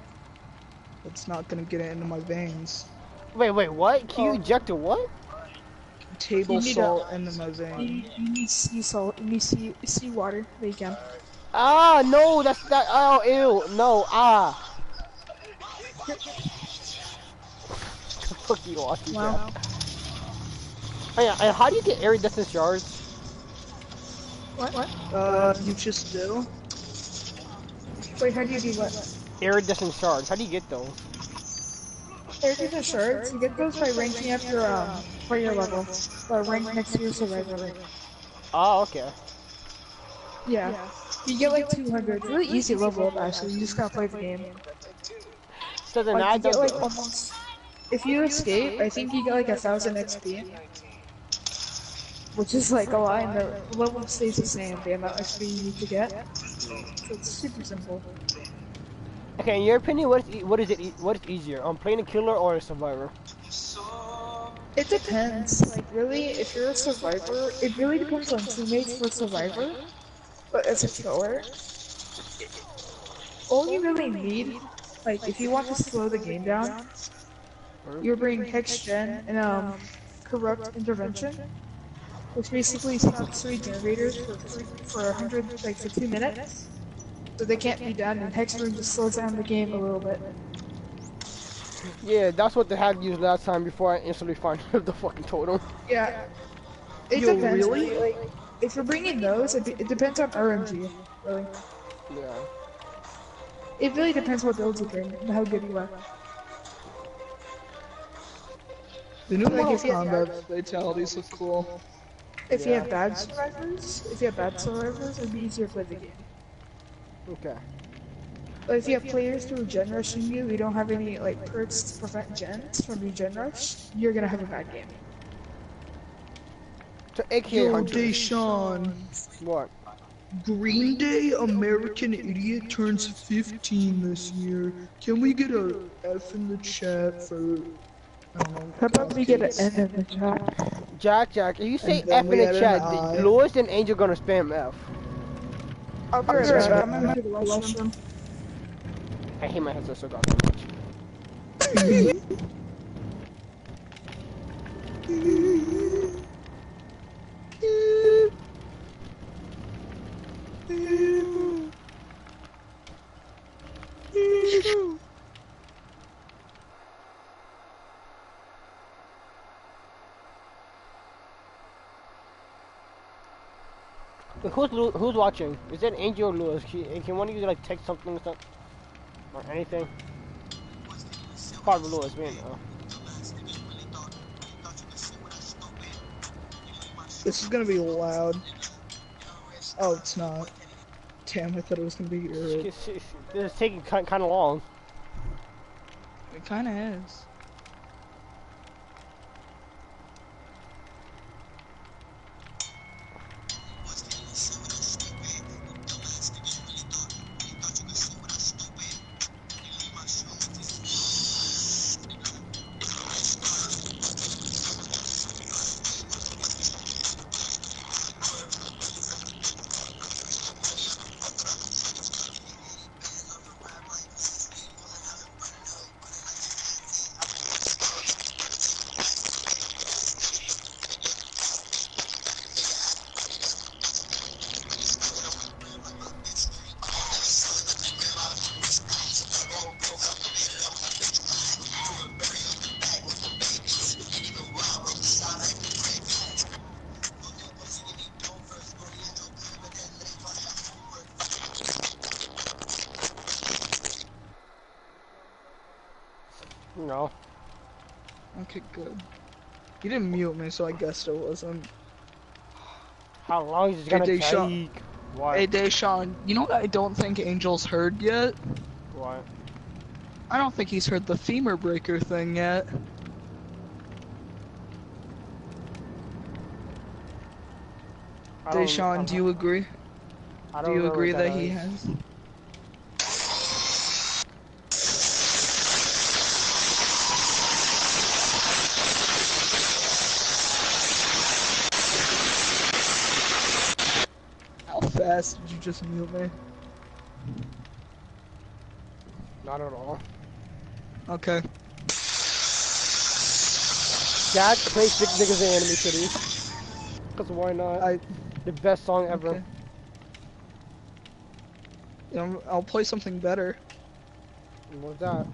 It's not gonna get it into my veins. Wait, wait, what? Can you Oh. inject a what? Table You need salt into my veins. you need sea salt. You need sea sea water. There you can. Ah, no, that's that. Oh, ew, no, ah. [laughs] Fuck you, Austin. Wow. Oh, yeah, and how do you get iridescent shards? What? What? Uh, you just do. Wait, how do you do what? Iridescent shards. How do you get those? character shards, you get those by ranking up your um for your level, or rank next to your survivor rank. Oh, okay. Yeah. You get like 200. It's really easy level up actually. You just gotta play the game. So then Like I get don't. like almost. If you escape, I think you get like a thousand XP. Which is like a line that the level stays the same, the amount of XP you need to get. So it's super simple. Okay, in your opinion, what is e- what is it? e- What is easier, um, playing a killer or a survivor? It depends. Like really, if you're a survivor, it really depends on teammates for survivor. But as a killer, all you really need, like if you want to slow the game down, you're bringing hex gen and um corrupt intervention, which basically stops three generators for three, for a hundred like for two minutes, so they can't be done. And hex ruin just slows down the game a little bit. Yeah, that's what they had used last time before I instantly find [laughs] the fucking totem. Yeah. It Yo, depends. really? Like, if you're bringing those, it, it depends on RNG. Really, Yeah. it really depends what builds you bring and how good you are. The new Like, Mortal if you- Kombat fatalities look cool. If you have bad survivors, if you have bad survivors, it'd be easier to play the game. Okay. But if you have players who are gen rushing you, you don't have any like perks to prevent gens from being gen rushed, you're gonna have a bad game. So AK Yo, Hunter. Deshaun. What? Green Day American Idiot turns 15 this year. Can we get a F in the chat for? I don't know. How about we get an N in the chat? Jack, Jack. If you say F in the had an chat, I. the Lewis and Angel gonna spam F. I'll be right back. I'm gonna the. I hate my headset so goddamn much. [laughs] [laughs] [laughs] Wait, Who's who's watching? Is it Angel or Lewis? Can, can one of you like text something or something? Or anything? Probably Lewis, man. Uh, This is gonna be loud. Oh, it's not. Damn, I thought it was gonna be good. this is taking kind of long. It kinda is. Me, so I guessed it wasn't. How long is it Hey, gonna Deshaun. take? Why? Hey, Deshaun, you know what I don't think Angel's heard yet? Why? I don't think he's heard the femur breaker thing yet. Deshaun, do you agree? I Do you agree that he has? How fast did you just mute me? Not at all. Okay. Jack plays Six Niggas in Enemy Cities. Cause why not? I the best song ever. Okay. um, I'll play something better. What's that?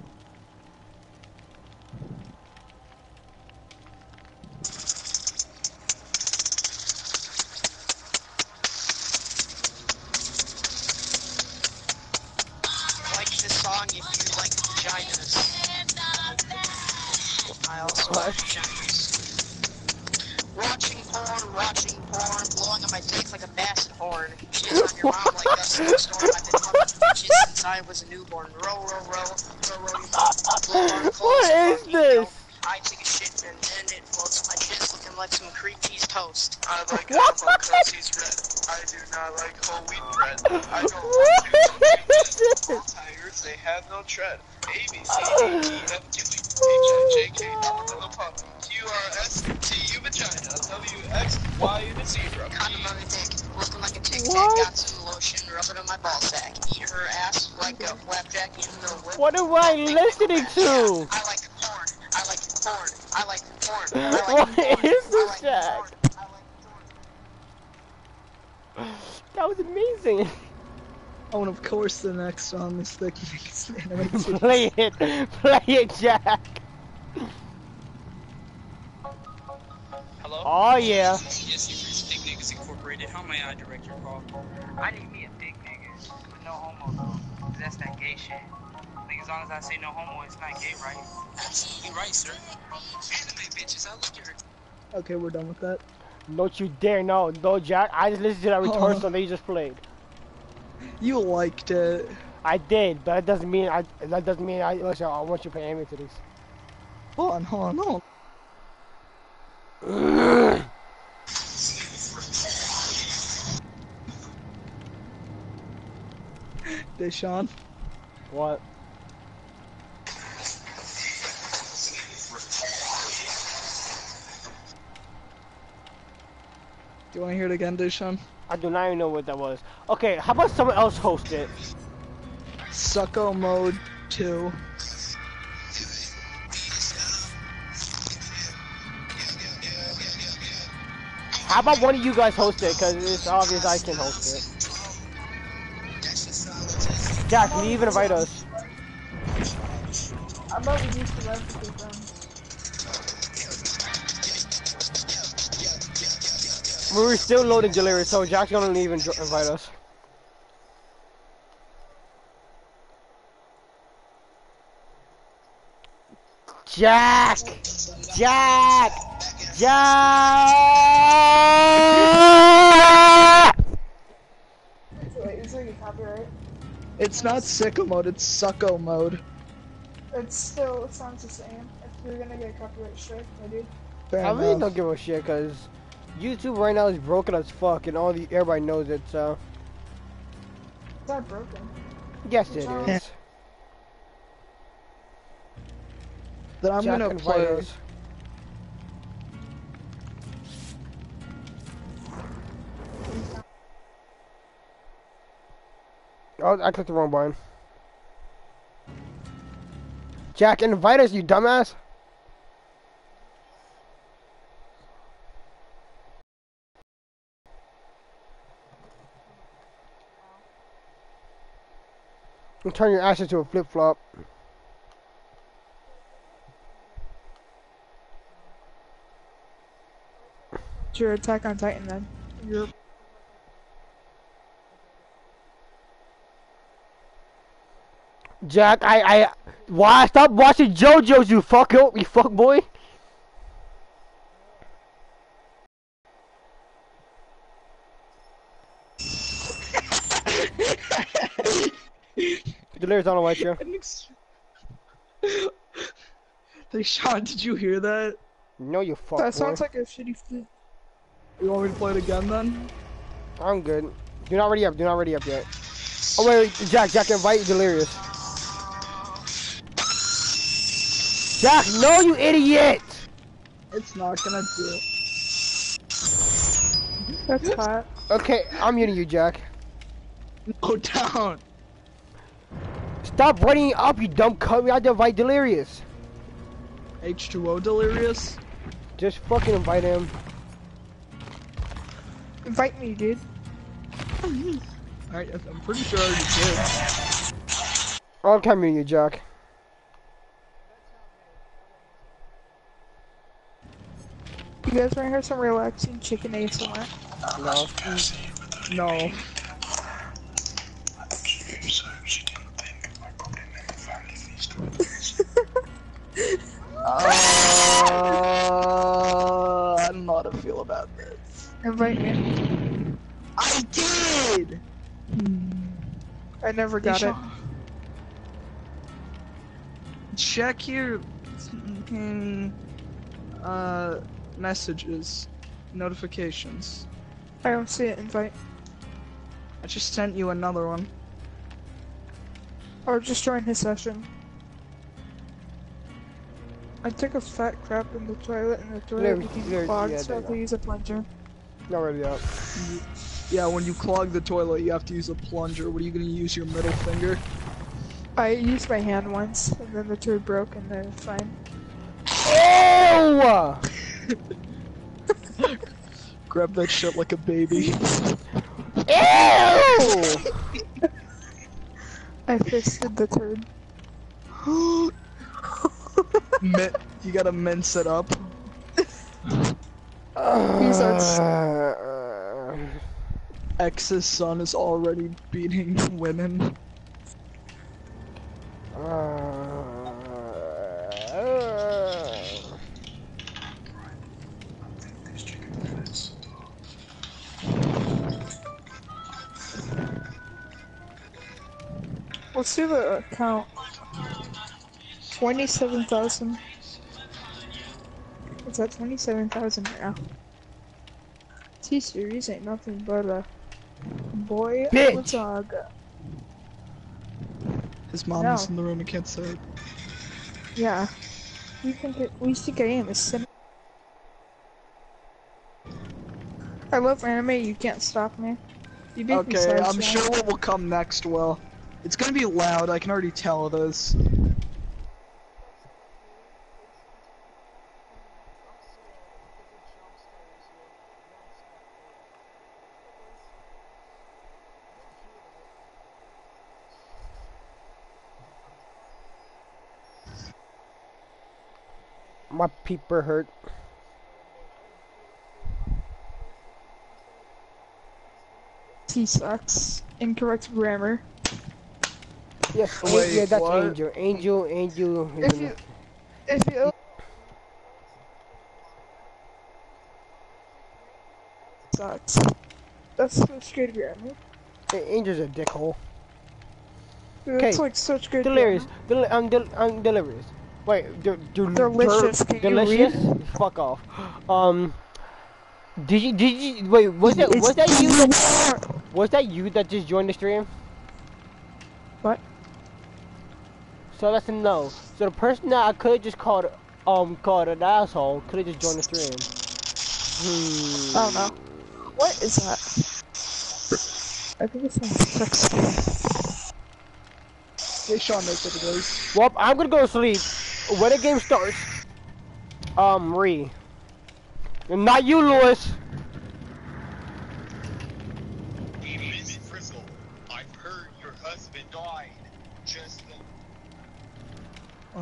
Listening to? I like porn. I like porn. I like porn. I like porn. is this, Jack? porn. I like porn. That was amazing. Oh, and of course the next song is the [laughs] animated. Play it. Play it, Jack. Hello? Oh, yeah. Yes, you reached Big Niggas Incorporated. How may I direct your call? I need me a big nigga with no homo though. 'cause that's that gay shit. Like as long as I say no homo, it's not gay, right? Absolutely right, sir. Anime bitches, I look at her. Okay, we're done with that. Don't you dare, no. No, Jack. I just listened to that return Oh. Uh-huh. song that you just played. You liked it. I did, but that doesn't mean I. That doesn't mean I. Listen, I want you to play anime to this. Hold on, hold on, hold on. [clears throat] Deshaun, What? Do you want to hear it again, Deshaun? I do not even know what that was. Okay, how about someone else host it? Sucko Mode 2. How about one of you guys host it? Because it's obvious I can host it. Jack, can you even invite us? I'm about to use the rest We were still loading Delirious, so Jack's gonna even jo- invite us. Jack! Jack! Jack! Wait, is there a copyright? It's not Sicko Mode, it's Sucko Mode. It still sounds the same. If you're gonna get copyright strike, I do. Fair I really don't give a shit, cause YouTube right now is broken as fuck, and all the everybody knows it. So It's not broken. yes, it Yeah. is. Then I'm Jack gonna invite play. us. Oh, I clicked the wrong button. Jack, invite us, you dumbass. And turn your ass into a flip flop. It's your Attack on Titan then. You're Jack, I, I, why stop watching JoJo's, you fuck up, you fuck boy. Delirious on the white show. Deshaun, did you hear that? No, you fuck that boy. sounds like a shitty flute. You want me to play it again then? I'm good. You're not ready up. You're not ready up yet. Oh wait, wait, Jack, Jack, invite Delirious. Jack, no, you idiot! It's not gonna do it. That's [laughs] hot. Okay, I'm muting you, Jack. Go [laughs] down. Stop running up, you dumb cunt. We have to invite Delirious. H2O Delirious. Just fucking invite him. Invite me, dude. Alright, I'm pretty sure I already did. I'm coming you, Jack. You guys wanna hear some relaxing chicken ASMR? No. No. How to feel about this. Invite me. I did! I never got it. Check your fucking, uh, messages, notifications. I don't see it. Invite. I just sent you another one. Or just join his session. I took a fat crap in the toilet and the toilet There- became there- clogged, yeah, so I there have to use a plunger. Not ready out. Yeah, when you clog the toilet, you have to use a plunger. What are you gonna use, your middle finger? I used my hand once, and then the turd broke, and then it's fine. Ew! Grab that shit like a baby. [laughs] Ew! I fisted the turd. [gasps] [gasps] [gasps] Min- you gotta mince it up. Uh, [sighs] X's son is already beating women. uh, Let's do the count. Twenty-seven thousand. It's at twenty-seven thousand now. T series ain't nothing but a boy Bitch. with dog. His mom No. is in the room, I can't say it. Yeah. We think it, we think I am a sim. I love anime. You can't stop me. You beat me Okay, I'm sure what will come next will. It's gonna be loud, I can already tell it my peeper hurt. T sucks. Incorrect grammar. Yes, Wait, yeah, that's what? Angel. Angel, Angel. If you, if you sucks. That's such good grammar. the- Angel's a dickhole. That's Okay, like such good Delirious. Del- I'm, del- I'm delirious. Wait, do, do, Delicious, der- can you delicious? Fuck off. Um, did you, did you, wait, was that, was that you that, was that you that just joined the stream? What? So that's a no. So the person that I could just called, um, called an asshole could have just joined the stream. Hmm. I don't know. What is that? I think it sounds sexy. Hey, Sean knows what it is. Well, I'm gonna go to sleep. When the game starts, um, re. And not you, Lewis. Miss Frizzle, I've heard your husband died. Just the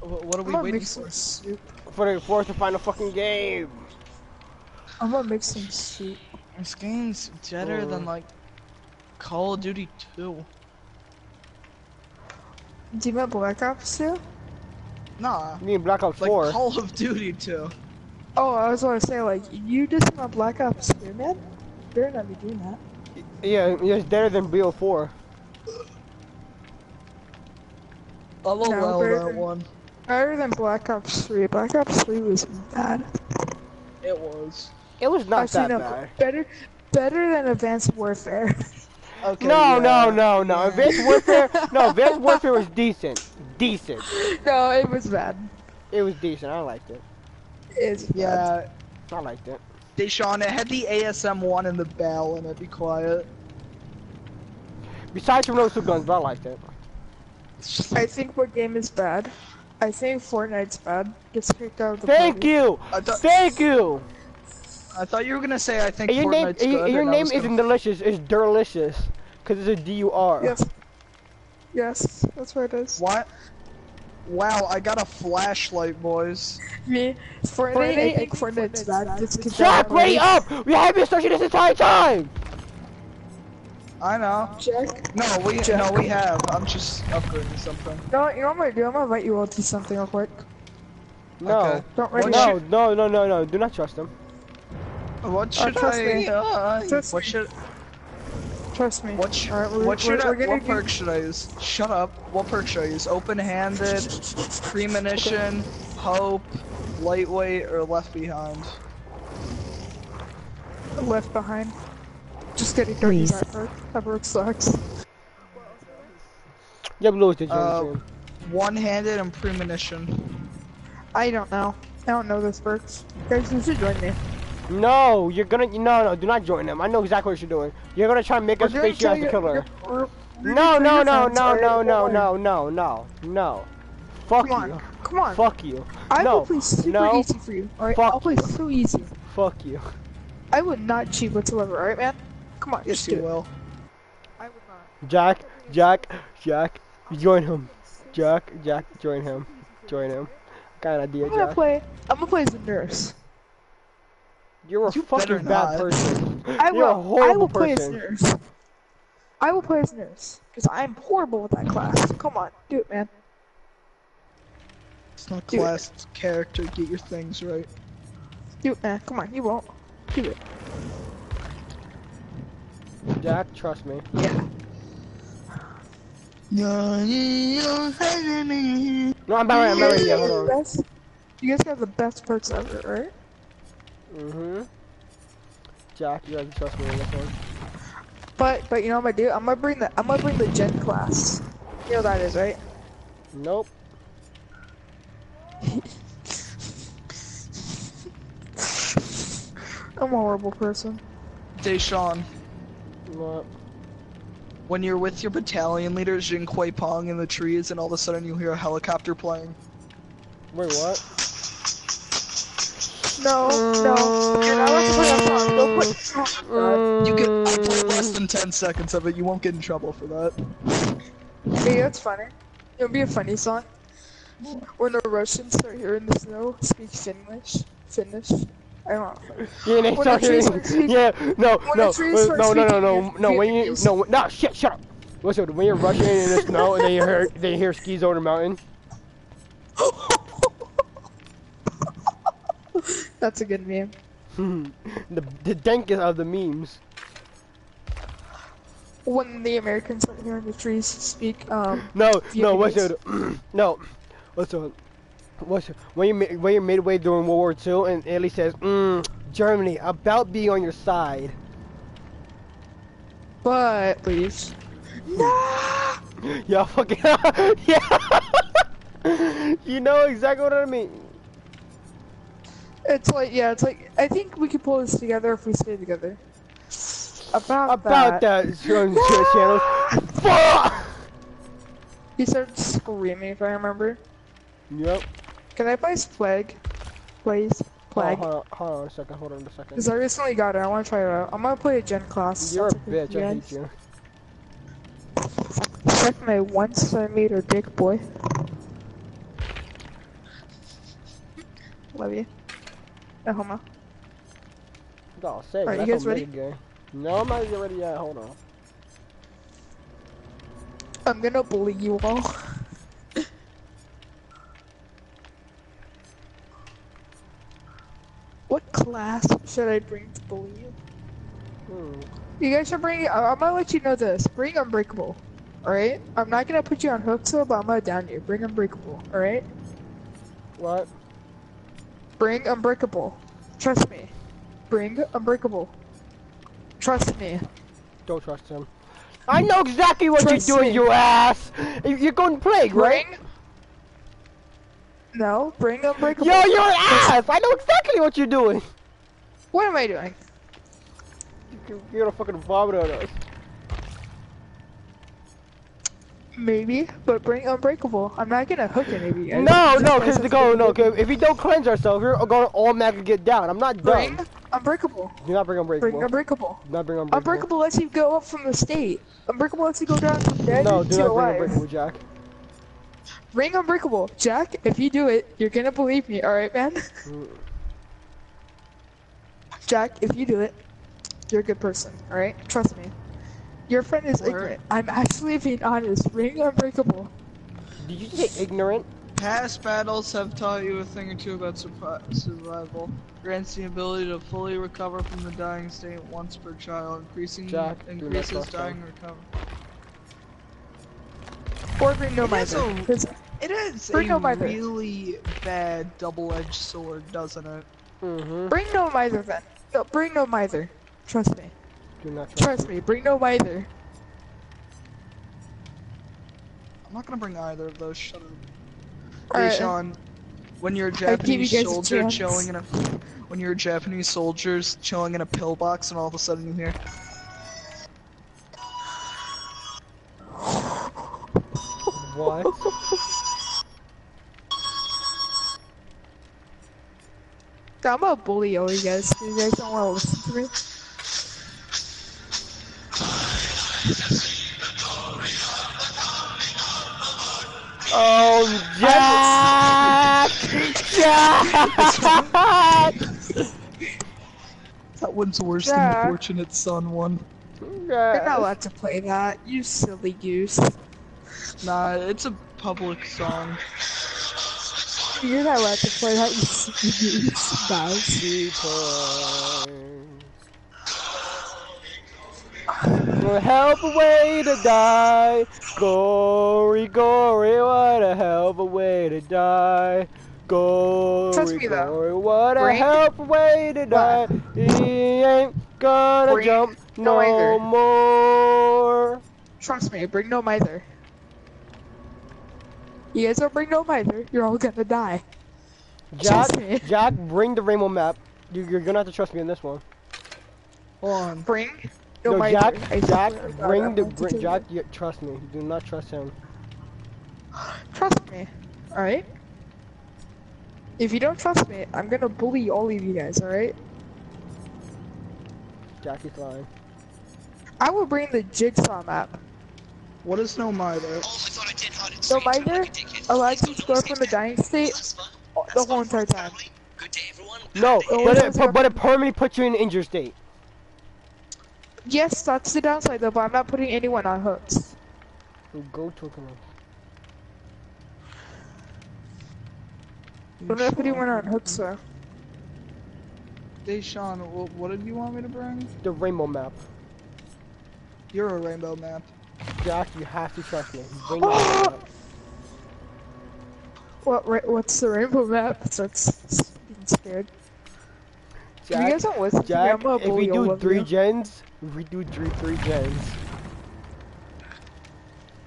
Wh- What are we gonna waiting make for? some soup. For the fourth and final fucking game. I'm gonna make some soup. This game's better Uh. than like Call of Duty 2. Do you mean Black Ops 2? Nah, You mean Black Ops like 4? Call of Duty 2. Oh, I was gonna say, like, you just about Black Ops 2, man? Better not be doing that. Yeah, yeah, it's better than BO4. I'll No, allow better that than- one. Better than Black Ops 3. Black Ops 3 was bad. It was. It was not Actually, that no, bad. better, better than Advanced Warfare. [laughs] Okay. No, yeah. no, no, no. Advanced [laughs] Warfare, no, Advanced [laughs] Warfare was decent. Decent. [gasps] no, it was bad. It was decent. I liked it. It's bad. Yeah, I liked it. Deshaun, it had the ASM one and the bell in it. Be quiet. Besides from those two guns, but I liked it. I think what game is bad? I think Fortnite's bad. Gets kicked out of the Thank party. you. Thank you. I thought you were gonna say I think And your name, Fortnite's and good. your and I name was gonna- isn't delicious. It's delicious, cause it's a D U R. Yes. Yes, that's what it is. What? Wow, I got a flashlight, boys. Me, Fortnite, I think Fortnite's bad. Gets kicked out Jack, of wait up! We have been searching this entire time. I know. Jack? No, we Jack. no, we have. I'm just upgrading something. No, you know what I'm gonna do? I'm gonna invite you all to something real quick. No. Okay. Don't What really No, no, no, no, no. Do not trust him. What should trust I? me. Uh, Trust what me. should? Trust me. What, sh- Alright, we're- what should I? we're What do- perk should I use? Shut up. What perk should I use? Open-handed, premonition, hope, lightweight, or left behind? Left behind. Just kidding. Don't Please. that perk. That perk sucks. Yep, Lewis did Uh. One-handed and premonition. I don't know. I don't know those perks. Guys, you should join me. No, you're gonna. No, no, do not join them. I know exactly what you're doing. You're gonna try and make us We're gonna face you as the killer. your- we're- we're No, no, no, no, no, no, no, no, no, no. Fuck Come on. you. Come on. Fuck you. I no. will play super no. easy for you. Alright, I'll play so easy. Fuck you. I would not cheat whatsoever. Alright, man. Come on, Yes, you will. I would not. Jack, Jack, Jack, join him. Jack, Jack, join him. Join him. Kind of idea, I'm gonna Jack. play. I'm gonna play as a nurse. You're a You fucking bad person. [laughs] I You're a will. I horrible will play as nurse. I will play as nurse because I'm horrible with that class. Come on, do it, man. It's not Do it. class, it's character. Get your things right. Do it, man. Come on, you won't. Do it. Jack, trust me. Yeah. No, I'm not ready. I'm not ready yet. Hold on. Best- You guys have the best perks ever, right? Mm-hmm. Jack, you gotta trust me on this one. But but you know what I'm gonna do? I'm gonna bring the I'm gonna bring the gen class. You know what that is, right? Nope. [laughs] I'm a horrible person. Deshaun, What? when you're with your battalion leader, Jin Kui Pong in the trees, and all of a sudden you hear a helicopter playing. Wait, what? No, no. You're not allowed to play that song. Don't put You get I played less than 10 seconds of it, you won't get in trouble for that. God. Hey, that's funny. It would be a funny song. When the Russians start hearing the snow speak Finnish. Finnish. I don't know. Yeah, they When start the trees start speaking- Yeah, no, when no, the trees uh, no, no, no, no, no, no. When you no, no, shit, shut up. Listen, when you're rushing in the snow and they hear, they hear skis over the mountain. [laughs] That's a good meme. [laughs] the the dankest of the memes. When the Americans start hearing the trees speak, um, [laughs] No, no, what's it? [clears throat] no, what's it? What's it? When you when you're midway during World War II and Italy says, mm, Germany about be on your side. but please. [laughs] No. Yeah, fucking yeah. you know exactly what I mean. It's like yeah, it's like I think we could pull this together if we stay together. About, About that. that, channels. Fuck. He started screaming if I remember. Yep. Can I play Plague? Please. Oh, Plague. hold, on, hold on a second. Hold on a second. Because I recently got it. I want to try it out. I'm gonna play a gen class. You're a That's okay, bitch. I hate you. Check my one centimeter dick, boy. Love you. No homo. Oh, say Alright, you guys ready? No, I'm not even ready yet. Hold on. I'm gonna bully you all. [laughs] what class should I bring to bully you? Hmm. You guys should bring. I- I'm gonna let you know this. Bring Unbreakable. Alright? I'm not gonna put you on hook so, but I'm gonna down you. Bring Unbreakable. Alright? What? Bring Unbreakable. Trust me. Bring Unbreakable. Trust me. Don't trust him. I know exactly what Trust you're doing, me. you ass. You- You're going to plague, right? Bring. No, bring Unbreakable. Yo, you're an ass. I know exactly what you're doing. What am I doing? You're you're gonna fucking vomit on us. Maybe, but bring Unbreakable. I'm not gonna hook you guys. No, no, because the to go, no, if we don't cleanse ourselves, we're gonna automatically get down. I'm not Bring. Unbreakable. Do not bring unbreakable. Bring Unbreakable. Do not bring unbreakable. Unbreakable lets you go up from the state. Unbreakable lets you go down from dead No, do to not bring unbreakable, Jack. Bring Unbreakable. Jack, if you do it, you're gonna believe me, alright, man? Mm. Jack, if you do it, you're a good person, alright? Trust me. Your friend is Word. ignorant. I'm actually being honest. Ring Unbreakable. Did you say ignorant? Past battles have taught you a thing or two about survival. Grants the ability to fully recover from the dying state once per child, increasing Jack, do not increases dying him. recovery. Or bring no It mither. It is Bring a no mither. really bad double-edged sword, doesn't it? Mm-hmm. Bring no mither then. No, bring no mither. Trust me. Do not trust. Trust me. Bring no mither. I'm not gonna bring either of those. Shut up. Alright. Hey, Sean, when you're a give you Japanese guys a soldier chilling in a, when you're a Japanese soldiers chilling in a pillbox, and all of a sudden you hear, What? [laughs] I'm gonna bully all you guys. You guys don't want to listen to me. Oh, Jack! Jack! "That one's worse Yeah. than the fortunate son one." You're not allowed to play that. You silly goose. Nah, it's a public song. You're not allowed to play that. You silly goose. Guys. Well, help a way to die. Gory, gory, what a hell of a way to die. Gory, Trust me, though. gory, what a Bring- hell of a way to die. He ain't gonna Bring jump no no more. Trust me. Bring no mither. You guys don't bring no mither. You're all gonna die. Jack, Jack, bring the rainbow map. You, you're gonna have to trust me on this one. Hold on. Bring no, No, mither. Jack, I Jack, swear bring the, going bring, Jack, you, trust me. Do not trust him. [gasps] Trust me. Alright? If you don't trust me, I'm gonna bully all of you guys, alright? Jackie's lying. I will bring the jigsaw map. What is no mither? Oh, I thought I did how to No stream mither like a dickhead. allows you to don't go from the dying state the whole entire time. family. Good day, everyone. No, but it, but it permanently puts you in an injured state. Yes, that's the downside though, but I'm not putting anyone on hooks. Go to a. I'm not putting anyone on hooks though. Hey, Sean, what, what did you want me to bring? The rainbow map. You're a rainbow map. Jack, you have to trust me. Bring [gasps] the. What? Ra- what's the rainbow map? Starts being scared. If you guys don't listen to me, Jack, I'm gonna if we do three you. gens, if we do three three gens,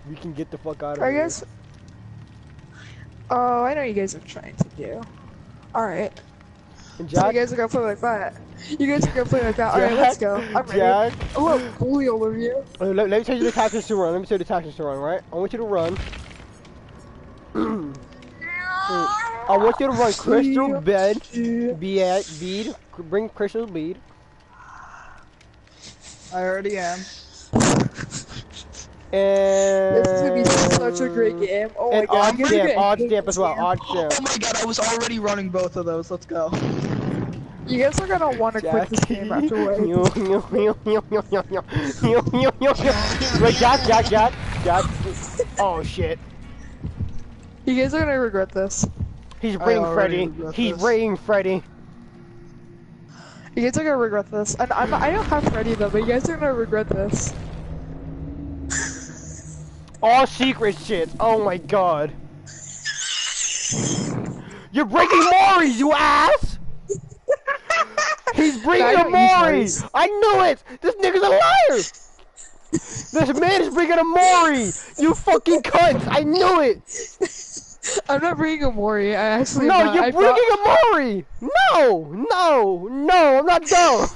we can get the fuck out of I here. guess. Oh, I know you guys are trying to do. All right. And So you guys are gonna play like that. You guys are gonna play like that. All right, Jack, let's go. I'm ready. Jack, I'm bully you. uh, let, let me tell you the tactics to run. Let me tell you the tactics to run, right? I want you to run. [clears throat] I want you to run crystal bed, bead, bead, bring crystal bead. I already am. And [laughs] This is gonna be such a great game. Oh my And god. odd I'm stamp, odd hate as well, odd stamp. Oh my god, I was already running both of those. Let's go. You guys are gonna want to quit this game afterwards. [laughs] Wait, Jack, Jack, Jack, Jack. Oh shit. You guys are gonna regret this. He's I raiding already Freddy. regret He's this. raiding Freddy. You guys are gonna regret this. And I'm I don't have Freddy though, but you guys are gonna regret this. All secret shit. Oh my god. You're breaking Mori, you ass! He's bringing a Mori! I knew it! This nigga's a liar! This man is bringing a Mori! You fucking cunt! I knew it! I'm not bringing a Mori. I actually No, not. you're I bringing brought- a Mori! No! No! No! I'm not [laughs] dumb!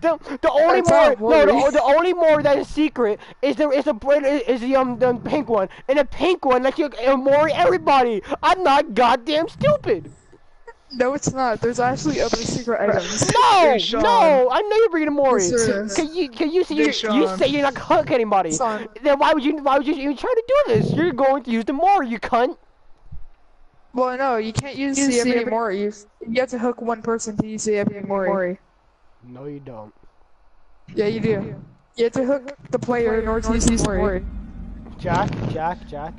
The, the only That's not Mori, no, the, the only Mori that is secret is the is the is the um the pink one, and the pink one like you Mori everybody. I'm not goddamn stupid. No, it's not. There's actually other secret items. No, Hey, no, I know you're bringing a Mori. Yes. Can you can you see Hey, you, you say you're not gonna hook anybody? Son. Then why would you why would you even try to do this? You're going to use the Mori, you cunt. Well, no, you can't use Use CM CM anymore. You you have to hook one person to use CM Mori. No, you don't. Yeah, you do. You have to hook the player in order to use Mori. Jack, Jack, Jack.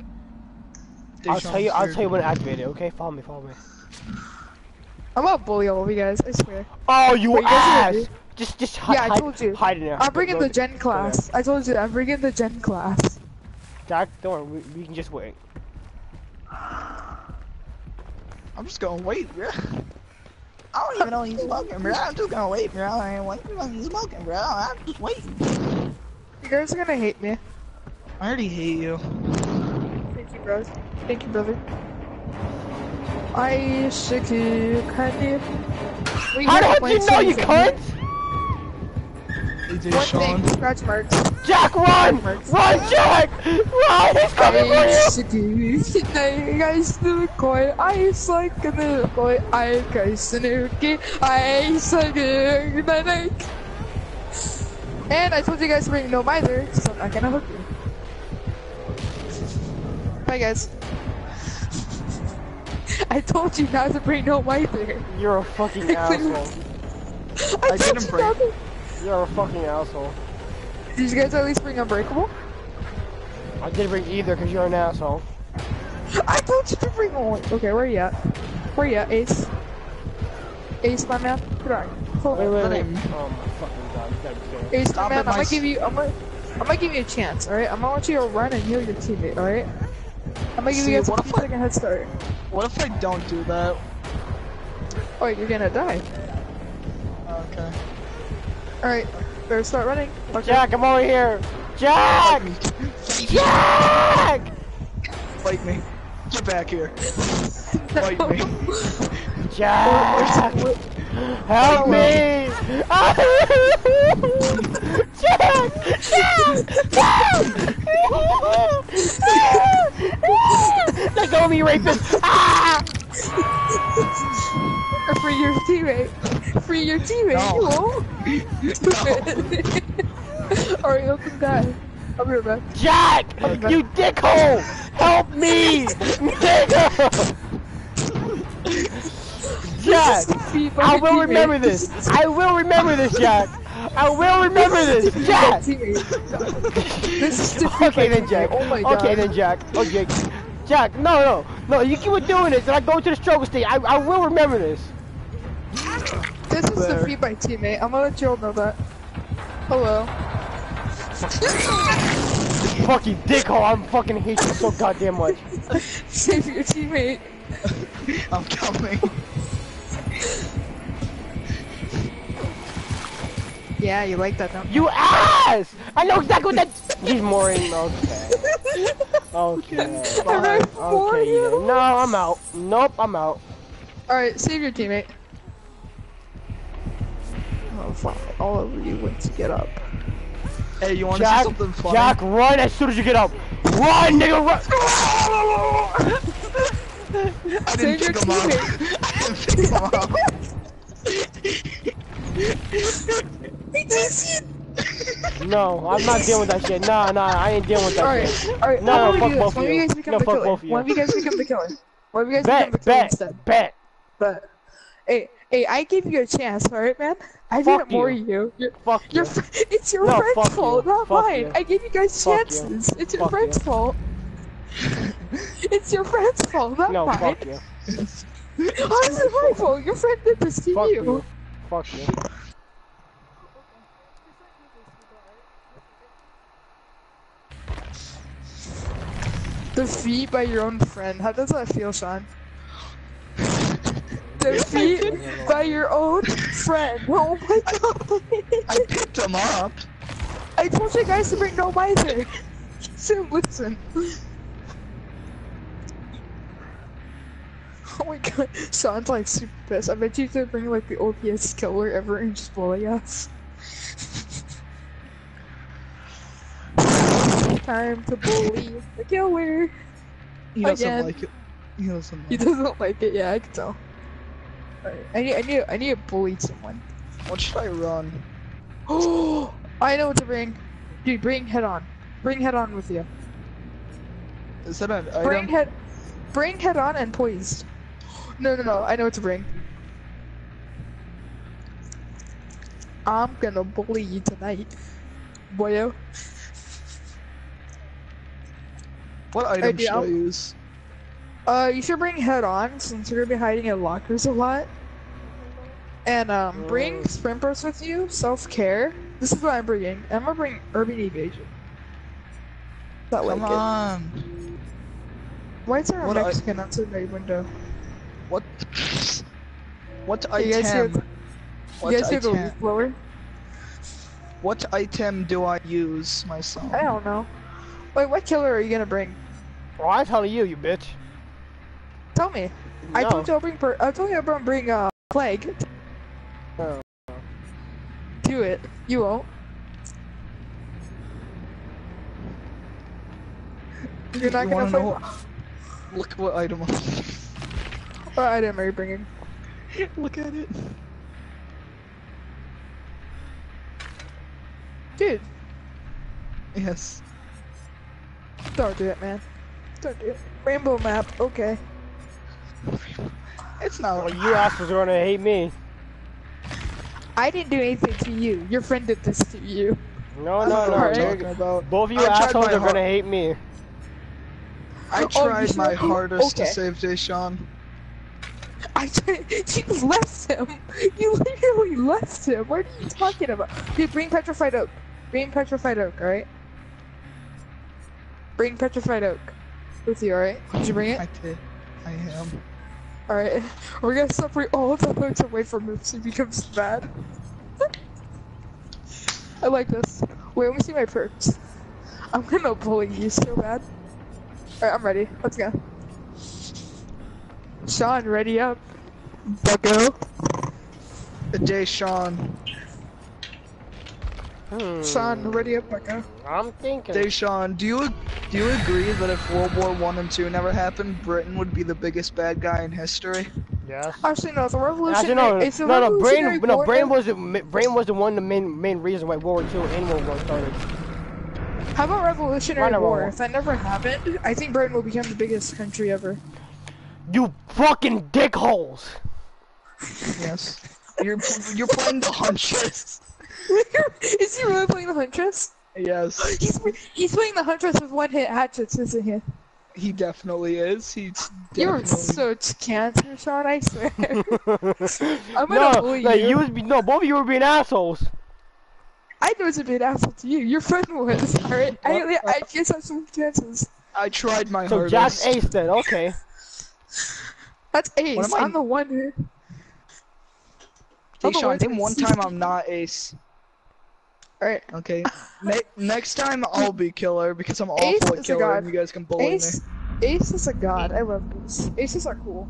I'll tell you. I'll tell you when to activate it. Okay, follow me. Follow me. I'm gonna bully all of you guys. I swear. Oh, you Wait, you guys ass! ready? Just, just hide. Yeah, I hide, told you. Hide in there. I'm bringing Go the there. gen Go there. class. I told you. I'm bringing the gen class. Jack, don't worry. We, we can just wait. I'm just gonna wait, bro. [laughs] I don't even know he's smoking, bro. I'm just gonna wait, bro. I ain't waiting on he's smoking, bro. I'm just waiting. You guys are gonna hate me. I already hate you. Thank you, bros. Thank you, brother. I should you candy. We How heck you know you cunt? AJ One Sean. thing, scratch marks. Jack, run! Run, Jack! Run! He's coming for you! should you. Guys, the koi. I like the koi. I guys, the nuki. I suck the neck. And I told you guys to bring no mither, so I'm not gonna hook you. Bye, guys. [laughs] I told you not to bring no mither. You're a fucking [laughs] asshole. I, I told didn't you bring- not to- You're a fucking asshole. Did you guys at least bring Unbreakable? I didn't bring either because you're an asshole. I told you to bring one. Okay, where you at? Where you at, Ace? Ace, my man. Come on. Hold Wait, on. wait, Let wait. Oh my fucking god, you gotta be kidding. me. Ace, my man. I'm gonna give you. I'm gonna. I'm gonna give you a chance. All right. I'm gonna want you to run and heal your teammate. All right. I'm gonna give See, you guys a what if I- second head start. What if I don't do that? Oh, you're gonna die. Okay. All right. Better start running. Okay. Jack, I'm over here! Jack! Jack! Fight me. Get back here. Fight me. [laughs] Jack! Help me! [laughs] Jack! Jack! [laughs] Jack! Let go of me, rapist! Ah! Free your teammate. Free your teammate. No. You won't. All right, welcome back. I'll be right back. Jack! You dickhole! Help me! Nigga! Jack! I will remember this! I will remember this, Jack! I will remember this! Jack! This is [laughs] Okay oh my then, Jack. Oh my god. Okay then, Jack. Okay. Jack, no, no, no, you keep doing this, and I go to the struggle state. I, I will remember this. This is There. defeat my teammate. I'm gonna let you all know that. Hello. Fucking dickhole, I'm fucking hate you so goddamn much. [laughs] Save your teammate. [laughs] I'm coming. Yeah, you like that, don't You ass! I know exactly what that. [laughs] He's more in. Okay. Okay. Fine. Okay. you? yeah. No, I'm out. Nope, I'm out. Alright, save your teammate. Oh, fuck. All over you once you get up. Hey, you wanna see something funny? Jack, run as soon as you get up. Run, nigga, run! [laughs] I didn't your pick him up. [laughs] I didn't pick him up. No, I'm not dealing with that shit. Nah, nah, I ain't dealing with that Alright, shit. alright. No, how no, fuck both of of you you. guys become No, the fuck killer. both of you. One of you guys become the killer. One of you guys become the Bet, killer bet, instead. bet. But, hey, hey, I gave you a chance, alright, man? I Fuck didn't more you. you. You're, Fuck you. [laughs] it's your No, friend's fault, you. not Fuck mine. you. I gave you guys Fuck chances. It's your Fuck friend's fault. [laughs] it's your friend's fault, not No, mine. fuck you. [laughs] How is it my fault? Your friend did this to Fuck you. you. Fuck you. Defeat by your own friend. How does that feel, Sean? Defeat [laughs] by your own friend. [laughs] Oh my god. I picked him up. I told you guys to bring no mither. [laughs] So listen. Oh my god, sounds like super pissed. I bet you could bring like the OPS killer ever and just bully us. Time to bully the killer. He doesn't Again. like it. He doesn't He like it. doesn't like it. Yeah, I can tell. I need, I need, I need to bully someone. What should I run? Oh, [gasps] I know what to bring. Dude, bring head on. Bring head on with you. Is that an Bring head, bring head on and poised. [gasps] No, no, no. I know what to bring. I'm gonna bully you tonight, boyo. What item should I I'll- use? Uh, you should bring head on since you're gonna be hiding in lockers a lot. And um, bring Mm. sprint burst with you, self care. This is what I'm bringing. I'm gonna bring urban evasion. That Come kid. on. Why is there a What I- Mexican outside my window? What? What You guys hear- item? What you guys hear the item? leaf blower? What item do I use myself? I don't know. Wait, what killer are you gonna bring? Well, I tell you, you bitch. Tell me. I told you I'll bring. Per- I told you I'll bring uh plague. No. Do it. You won't. You're not You gonna wanna fight. know what- Look what item. What item are you bringing? [laughs] Look at it. Dude, Yes. don't do it, man. Don't do it. Rainbow map. Okay. It's not. Well, you assholes are gonna hate me. I didn't do anything to you. Your friend did this to you. No, no, no. Alright. you're- talking about. Both of you I assholes are har- gonna hate me. I Oh, tried my sure? hardest Okay. to save Deshaun. I [laughs] you left him. You literally left him. What are you talking about? Dude, bring petrified oak. Bring petrified oak. All right. Bring petrified oak with you. All right. Did you bring it? I did. I am. All right. [laughs] We're gonna separate all of the oaks away from him so he becomes bad. [laughs] I like this. Wait, let me see my perks. I'm gonna bully you so bad. Alright, I'm ready. Let's go. Sean, ready up. Bucko. Deshaun. Hmm. Sean, ready up, Bucko. I'm thinking. Deshaun, do you do you agree that if World War One and Two never happened, Britain would be the biggest bad guy in history? Yes. Actually, no, the Actually, revolutionary. no, it's the no, no. Brain, no. War Brain was the Brain was the one, the main main reason why World War II and World War started. How about Revolutionary War? War? If that never happened, I think Britain will become the biggest country ever. You fucking dickholes. Yes. You're you're playing the [laughs] Huntress. [laughs] Is he really playing the Huntress? Yes, He's he's playing the Huntress with one hit hatchets, isn't he? he definitely is. He's You're such cancer, Sean. I swear. [laughs] I'm gonna no, bully no, you. you was be, no, both of you were being assholes. I was a bit asshole to you. Your friend was. [laughs] All right. I, I guess I have some chances. I tried my So Jack hardest. Ace then, okay. That's Ace. What am I- I'm the one who. I'm the Deshaun, one name one time I'm not Ace. Alright. Okay. Ne- next time I'll be killer because I'm Ace awful is at killer and you guys can bully Ace. Ace is a god. I love Ace. Aces are cool.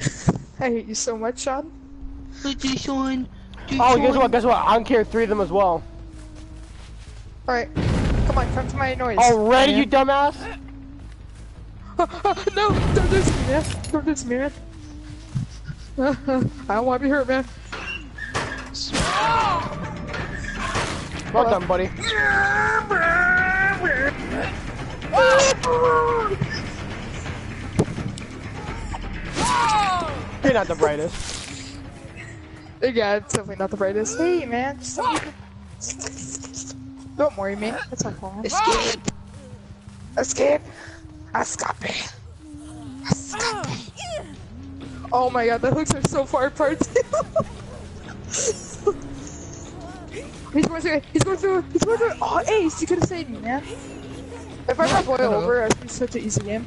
[laughs] I hate you so much, Sean. Oh, guess what? Guess what? I don't care three of them as well. Alright. Come on, come to my noise. Already, you dumbass? [laughs] no! Don't do this to me, man. Don't do this man. [laughs] I don't want to be hurt, man. Well done, buddy. You're not the brightest. Yeah, it's definitely not the brightest. Hey, man. Don't worry me. It's not fun. Escape. Escape. Escape. Escape. Oh my god, the hooks are so far apart. [laughs] he's going through. He's going through. He's going through. Oh, Ace, you could have saved me, man. If I got boil over, it'd be such an easy game.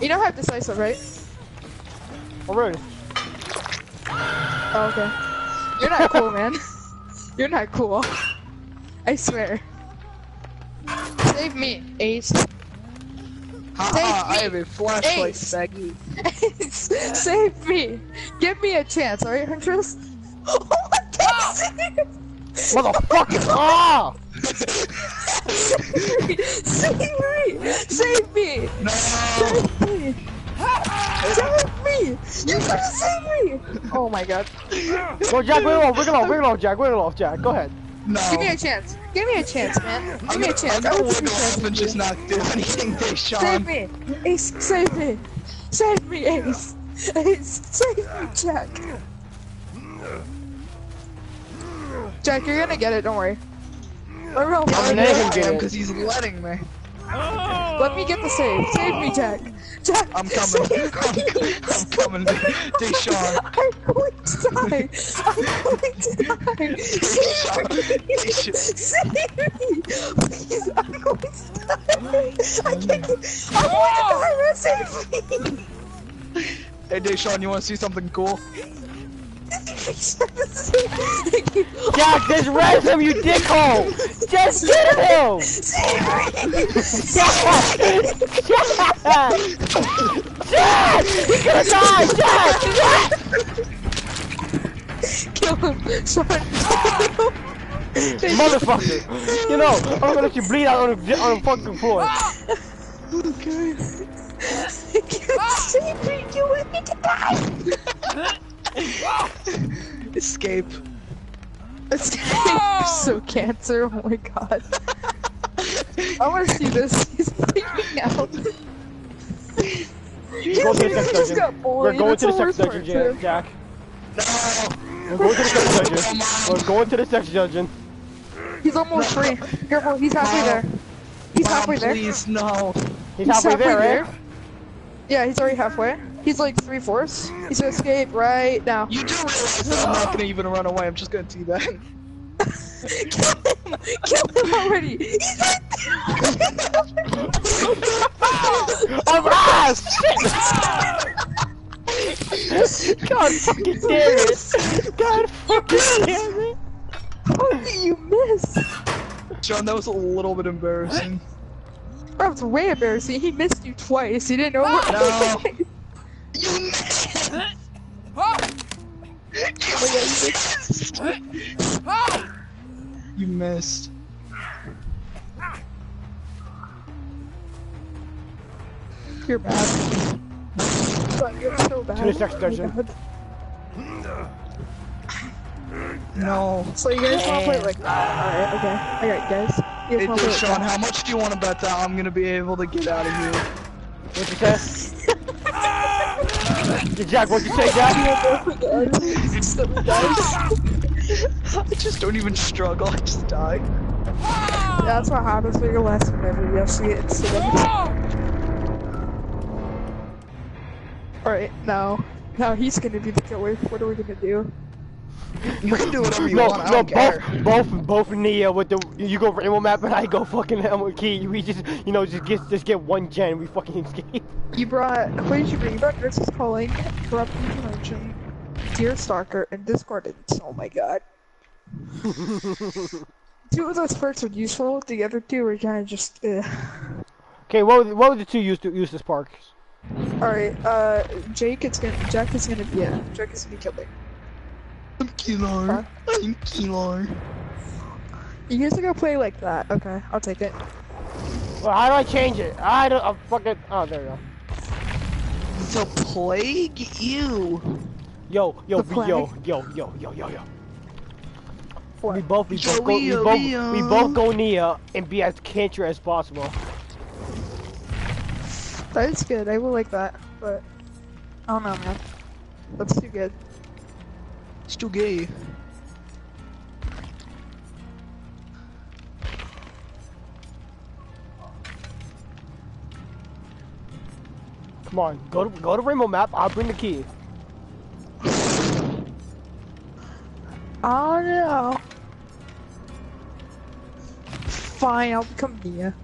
You don't have decisive, right? Already. Oh, okay. You're not cool, man. [laughs] You're not cool. I swear. Save me, Ace. Haha, I Save have me. a flashlight, Ace. save me. Give me a chance, alright, Huntress? [laughs] Oh my ah! god, save Motherfucker! Ah! Save me! Save me! No! Save me! Save me! You gotta save me! Oh my god. Go, Jack, wiggle off, wiggle off, wiggle off, Jack, wiggle off, Jack. Go ahead. No. Give me a chance. Give me a chance, man. Give I'm me a chance. I'm I gonna wiggle off and just not do anything, Deshaun. Save me! Ace, save me! Save me, Ace! Ace, save me, Jack! Jack, you're gonna get it, don't worry. Or else- I'm I letting know him get am because he's letting me. Oh. Let me get the save. Save me, Jack. Jack. I'm coming. save [laughs] I'm, me. I'm coming. Deshaun. I'm going to die. I'm going to die. Save me. Save me. Please, I'm going to die. I can't. Get... I'm going to die. Save me. Hey, Deshaun, you want to see something cool? Thank you. Jack, just res him, you dickhole! Just get him! Jack! Jack! Jack! He's gonna die! Jack! Jack! Kill him. Sorry. Motherfucker! You know, I'm gonna let you bleed out on the, on the fucking floor. Okay. Save me. You want me to die. [laughs] Escape. Escape. Oh! so cancer. Oh my god. [laughs] I want to see this. He's freaking out. He Go to the sex just dungeon. got We're going That's to the the sex dungeon, part, Ja- Jack. No. We're going to the sex dungeon. We're going to the sex dungeon. He's almost free. Careful, he's halfway there. He's Mom, halfway there. please, no. He's halfway there, right? Yeah, he's already halfway. He's like three fourths. He's gonna escape right now. You do realize that I'm not gonna even run away. I'm just gonna do that. [laughs] Kill him! Kill him already! He's right [laughs] Oh, ah, shit! God fucking damn it! [laughs] God fucking damn it! How did you miss? John, that was a little bit embarrassing. That was way embarrassing. He missed you twice. He didn't know what. No. You missed! You missed. You missed. You're bad. But you're so bad. To the sex Oh dungeon. No. So you guys wanna play like that? Alright, okay. Alright, guys. You Hey, guys wanna play Deshaun, how much do you want to bet that I'm gonna be able to get out of here? What you say? Yeah, Jack, what'd you say, Jack? [laughs] I just don't even struggle, I just die. That's what happens when you're last whenever you actually get incident. Alright, now. Now he's gonna be the killer. What are we gonna do? You can do whatever you No, want, I no, both, both, both Nea with the you go rainbow map and I go fucking with Key. We just, you know, just get just get one gen. We fucking [laughs] escape. You brought, what did you bring? You brought Nurse's Calling, Corrupt Information, Deerstalker, and Discordance. Oh my god. [laughs] two of those perks are useful, the other two are kinda just, uh. Okay, what were the, what were the two use to use this park? Alright, uh, Jake is gonna, Jack is gonna be, yeah, Jack is gonna be killing. I'm Keelar. I'm Keelar. You guys are gonna play like that. Okay, I'll take it. Well, how do I change it? I don't. Oh, I'm fucking. Oh, there we go. The plague? You. Yo, yo, The yo, yo, yo, yo, yo, yo. What? We both, we both Yo, go, we both, yo. we both go Nea and be as cancer as possible. That is good, I will like that, but, I don't know, man. That's too good. It's too gay. Come on, go to go to rainbow map. I'll bring the key. Oh uh, no. Fine, I'll become Nea.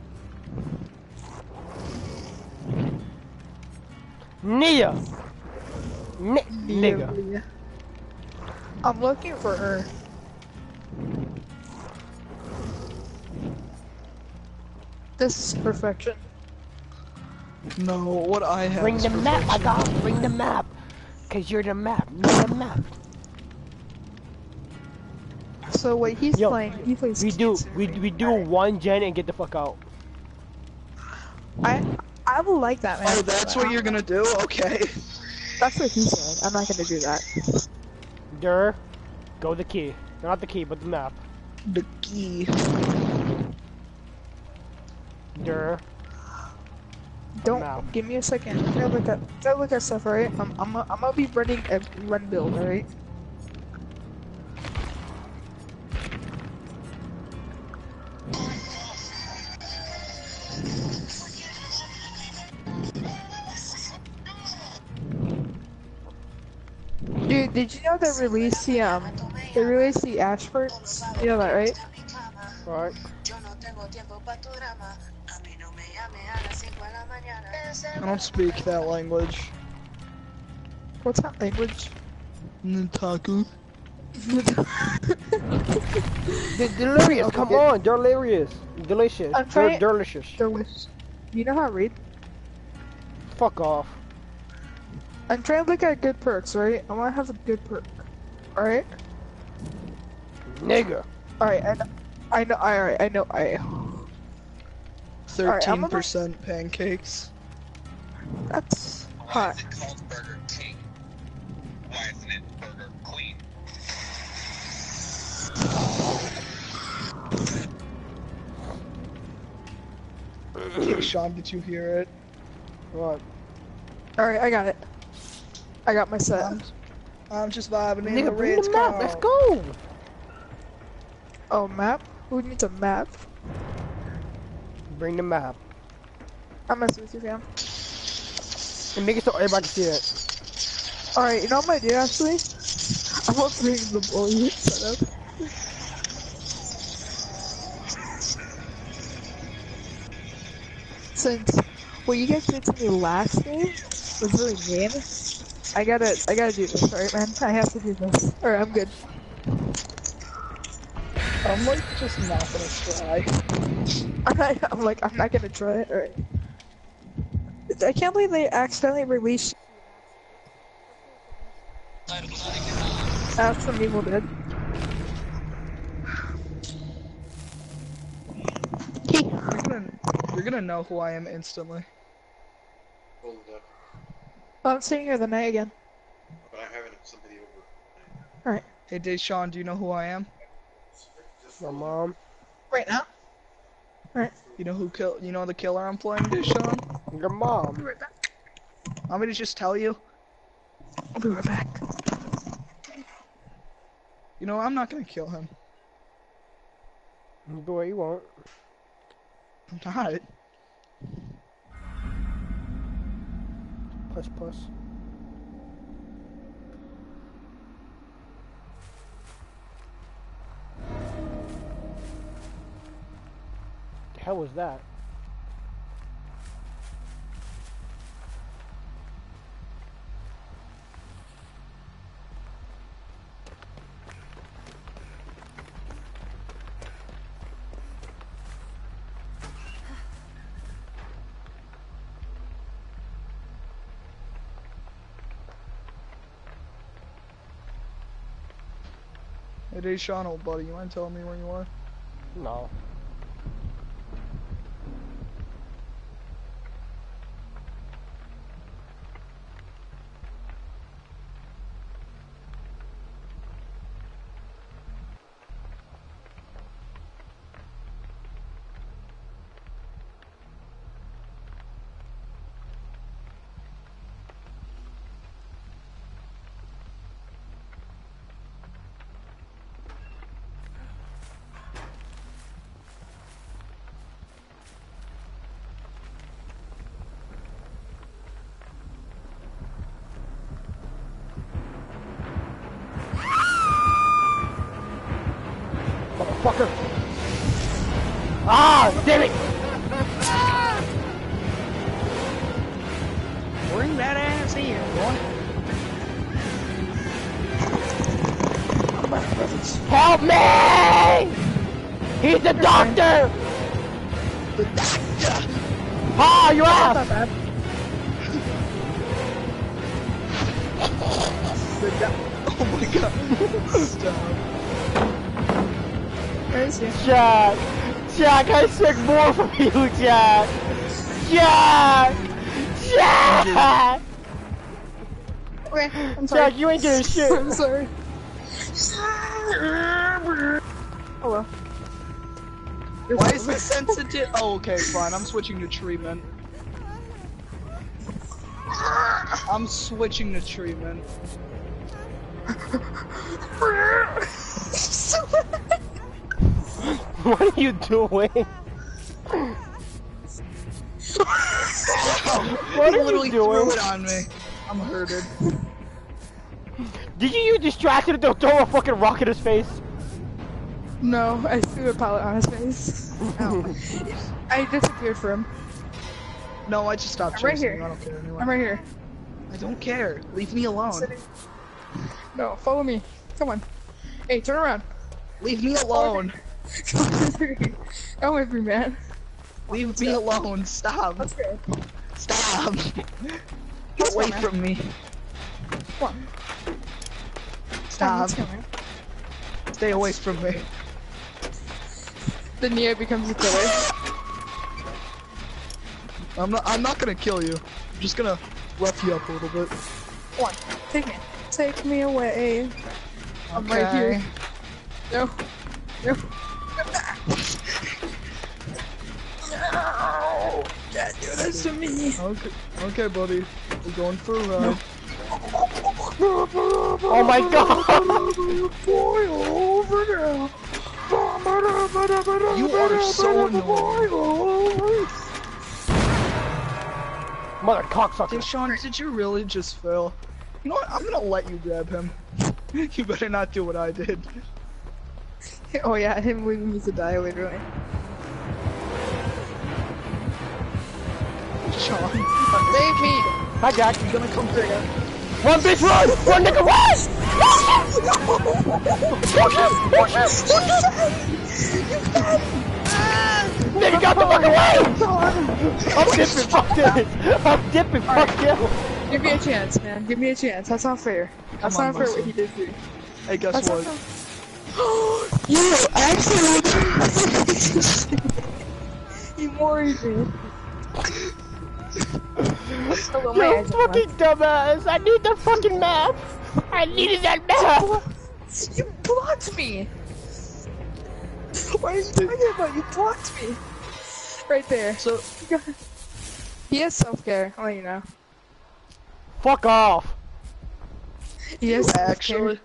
Nea. N Nea, nigga. Nea. I'm looking for her. This is perfection. No, what I have Bring is the map, my perfection. dog. Bring the map. Cause you're the map. You're the map. So wait, he's Yo, playing. He plays. We do, we we do Alright. one gen and get the fuck out. I I will like that man. Oh, that's what you're gonna do? Okay. That's what he said. I'm not gonna do that. Der, go the key. Not the key, but the map. The key. Der. Don't Now. give me a second. I look at gotta look at stuff, alright? I'm I'm I'm gonna be running a run build, alright? did you know they released the um they released the Ashford? You know that, right? Right. I don't speak that language. What's that language? Ntaku. [laughs] They're delirious. Come Okay. on, delirious, delicious. I'm trying- delicious. Delicious. You know how to read? Fuck off. I'm trying to look at good perks, right? I want to have a good perk. Alright? Nigga. Alright, I know. I know, alright, I know, I. Alright, I'm Thirteen gonna- percent pancakes. That's Why hot. is it called Burger King? Why isn't it Burger Queen? Okay, Sean, did you hear it? What? Alright, I got it. I got my set. I'm, I'm just vibing in the Nigga, bring Ritz the map. Let's go. Oh, map? Who needs a map? Bring the map. I'm messing with you, fam. And make it so everybody can see it. Alright, you know what I'm gonna do actually? [laughs] I'm gonna bring the bully [laughs] setup. Since what you guys did to me last game was really mean, I gotta I gotta do this, alright man? I have to do this. Alright, I'm good. I'm like just not gonna try. [laughs] I, I'm like, I'm not gonna try it, alright. I can't believe they accidentally released That's from Evil Dead. You're gonna, you're gonna know who I am instantly. Hold it up. Oh, I'm sitting here the night again. But I'm having somebody over. Hey, Deshaun, do you know who I am? My mom. Right now? Alright. You know who kill? You know the killer I'm playing, Deshaun? Your mom. Be Right back. Want me to just tell you? I'll be right back. You know, I'm not gonna kill him. Do what you want. I'm not. Push, push. The hell was that? Hey, Deshaun, old buddy, you mind telling me where you are? No. More from [laughs] you, Jack! Jack! Jack! Okay, I'm sorry. Jack, you ain't getting [laughs] shit! I'm sorry. Oh well. Why is welcome. this [laughs] sensitive? Oh, okay, fine. I'm switching to treatment. I'm switching to treatment. What are you doing? What are literally you doing? threw it on me. I'm hurted. Did you use distracted to throw a fucking rock in his face? No, I threw a pallet on his face. I disappeared for him. No, I just stopped I'm right here. you. I don't care anymore. I'm right here. I don't care. Leave me alone. No, follow me. Come on. Hey, turn around. Leave me alone. Come with [laughs] me. Come with me, man. Leave me alone. Stop. Stop. Get away from me. Stop. Let's go, man. Stay away from me. The Nea becomes a killer. I'm not. I'm not gonna kill you. I'm just gonna rough you up a little bit. Come on. Take me. Take me away. I'm right here. No. No. No. Can't do this to me. Okay. Okay, buddy. We're going for a ride. Oh my god! Boy, over there. You are so annoying. Mother cocksucker. Hey, Sean, did you really just fail? You know what? I'm gonna let you grab him. [laughs] you better not do what I did. Oh yeah, him leaving me to die literally. Sean, Save me! Hi, Jack. you're gonna come through. Run, bitch, run! Run, nigga, run! Nigga, got the fuck away! I'm dipping, fuck this! I'm dipping, fuck you! Give me a chance, man. Give me a chance. That's not fair. That's not fair what he did to you. Hey, guess That's what? [gasps] you actually You worried me. Hello, my You eyes are fucking dumbass! I need the fucking map! I needed that map! black. You blocked me! What are you talking about? You blocked me! Right there. So, He has self-care, I'll let you know. Fuck off! He has actually,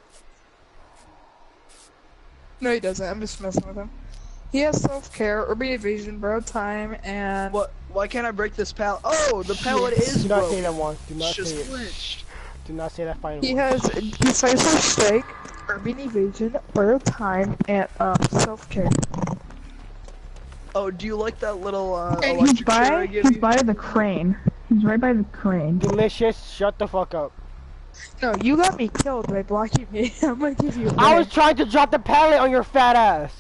No, he doesn't. I'm just messing with him. He has self-care, urban evasion, borrowed time, and what? Why can't I break this pallet? Oh, the pallet is Do not broken. say that once. Do not It's just say it. glitched. Do not say that final he one. has decisive strike, urban evasion, borrowed time, and um self-care. Oh, do you like that little uh, And he's electric by he's you? by the crane. He's right by the crane. Delicious, shut the fuck up. No, you got me killed by blocking me. [laughs] I'm gonna give you. I was trying to drop the pallet on your fat ass.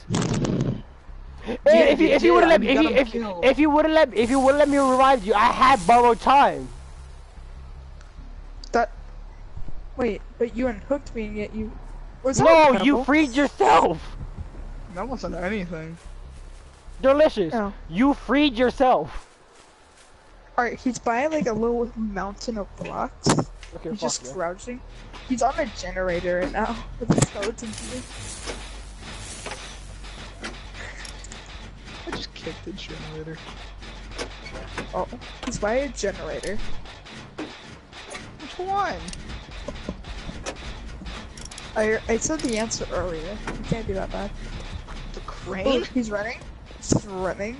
Hey, if you you if you would have let did. if You you got him if, killed. if you would have let if you would let me revive you, I had borrowed time. that. Wait, but you unhooked me and yet you. Was that No, a you freed yourself. That wasn't anything. Delicious. Oh. You freed yourself. Alright, he's by like a little mountain of blocks. Okay, He's just you. crouching. He's on a generator right now [laughs] with a skeleton key. I just kicked the generator. Oh, he's by a generator. Which one? I I said the answer earlier. You can't do that bad. The crane? he's running. He's running.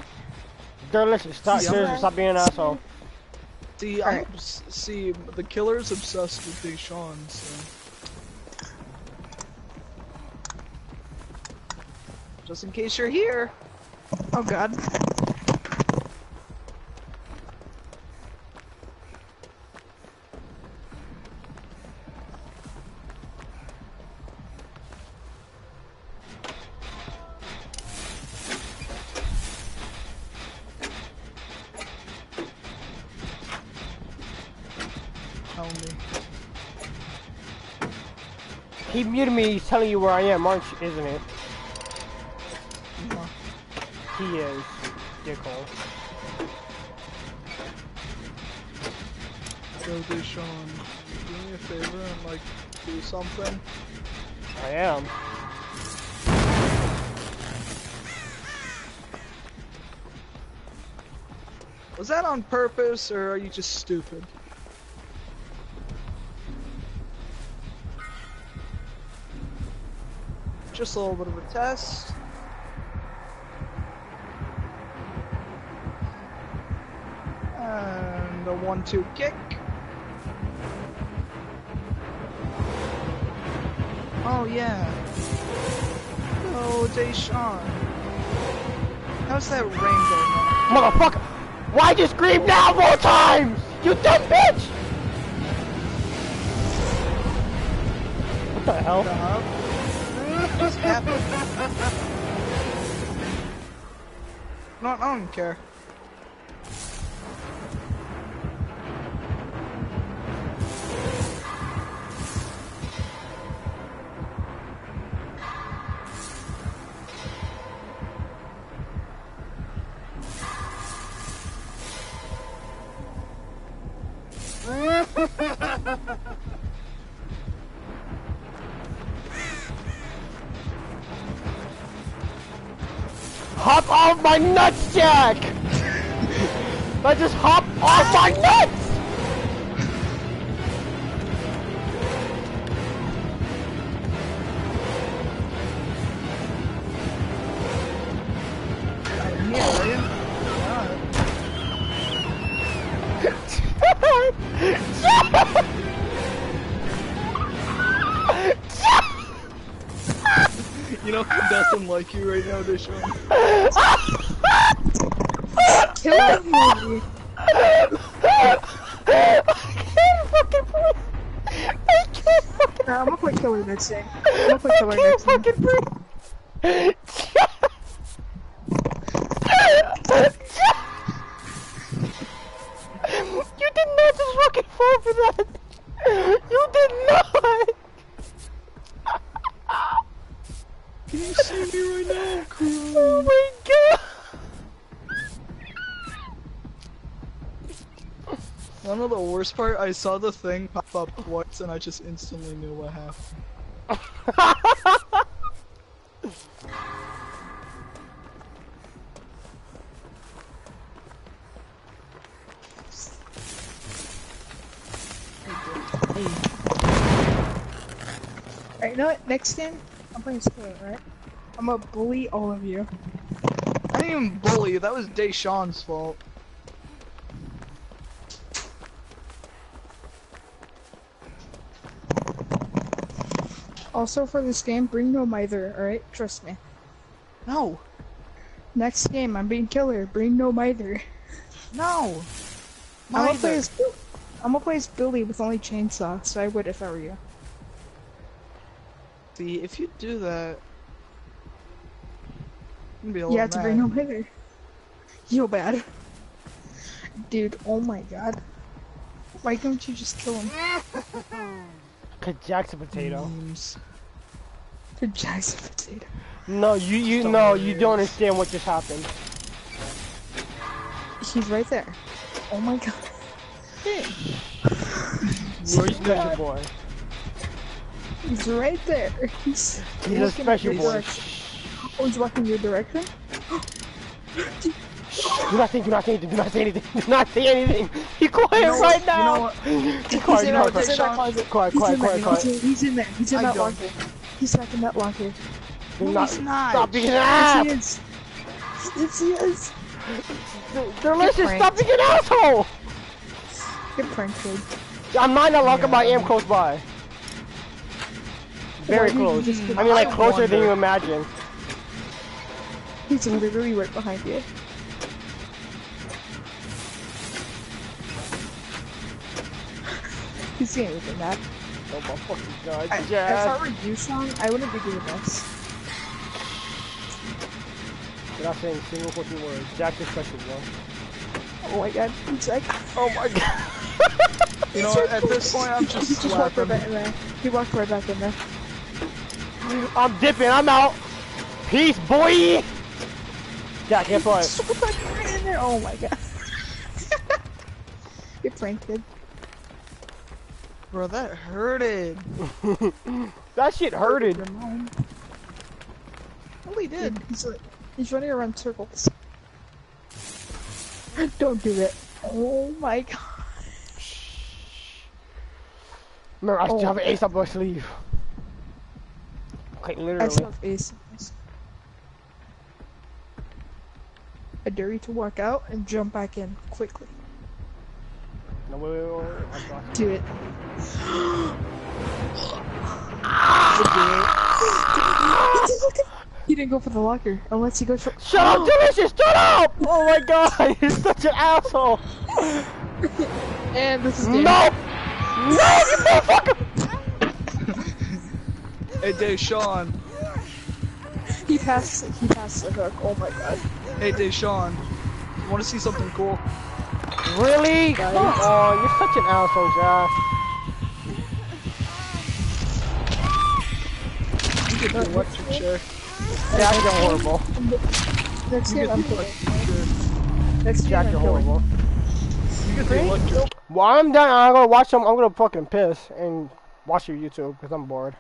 Delicious. Stop, See, seriously, I'm- stop being an asshole. See, I'm Alright. see, the killer's obsessed with Deshaun, so. Just in case you're here. Oh god. He muted me. He's telling you where I am, aren't you? Isn't it? He is. Dickhole. Go Deshaun. Do me a favor and like do something. I am. Was that on purpose or are you just stupid? Just a little bit of a test. And a one-two kick. Oh yeah. Oh, Deshaun. How's that rainbow? Man? Motherfucker! Why'd you scream now more times? You dumb bitch! What the hell? The hub? What's happening? [laughs] No, I don't care. My nuts, Jack! I just hop off my nuts! You? Know who doesn't like you right now, Deshaun? I saw the thing pop up once and I just instantly knew what happened. Alright, you know what? Next game, I'm playing Skillet, right? I'm gonna bully all of you. I didn't even bully you, that was Deshaun's fault. Also for this game, bring no mither, alright? Trust me. No, Next game, I'm being killer. Bring no mither. no. I'm gonna play as I'm gonna play as Billy with only chainsaw, so I would if I were you. See, if you do that, I'm gonna be a You to bring no mither. You're bad. Dude, oh my god. Why don't you just kill him? [laughs] Cause Jack's a potato. Memes. To Jackson potato. No, you you no, you don't understand what just happened. He's right there. Oh my god. [laughs] You're a special boy. He's right there. He's, He's a special boy. direction. Oh, he's walking your direction? [gasps] Do not think, do not think, do not say anything, do not say anything. Be quiet You know right what- now. You know what? Be He's quiet, in, be that, quiet, he's in that Sean. closet. quiet, He's quiet, in there. quiet, quiet. He's in, he's in there. He's in I that don't. locker. He's back in that locker. Do No, not he's not. stop being an Yes, ass. he is. Yes, he is. Delicious, pranked. stop being an asshole. Get pranked, kid. I'm not in a locker, but I am close by. Very Why did you close. just- I mean, like I closer than you wonder. imagine. He's literally right behind you. [laughs] He's seeing everything, Matt. Oh my fucking god, I, if I Jack. were you, Sean, I wouldn't be doing this. You're not saying single fucking word. Jack's a special boy. Oh my god, he's like, Oh my god. [laughs] You know what? At this point, I'm [laughs] he just just walked right slapping. back in there. He walked right back in there. I'm dipping, I'm out. Peace, boy. Jack, guess what? So fucking right. Oh my god. Get pranked, kid. Bro, that hurted. [laughs] that shit hurted. Your mom. Well, he did. He's like, he's running around circles. [laughs] Don't do it. Oh my god. Remember, I still Oh. have an ace up my sleeve. Okay, I literally. still have ace. I dare you to walk out and jump back in quickly. No, wait, wait, wait, wait. I'm. Do it. He didn't go for the locker unless he goes for. Shut up, oh. Delicious! Shut up! Oh my god, [laughs] you're such an asshole! [laughs] And this is No! Dan. No, you motherfucker! [laughs] Hey, Deshaun. He passed. He passed the hook. Oh my god. Hey, Deshaun. You want to see something cool? Really? Come on, oh, you're such an asshole, Josh. You get the electric chair. Jack, you're horrible. Next get I'm electric chair. Next Jack, I'm you're horrible. You get electric Well, I'm done. I'm gonna watch some. I'm gonna fucking piss and watch your YouTube because I'm bored.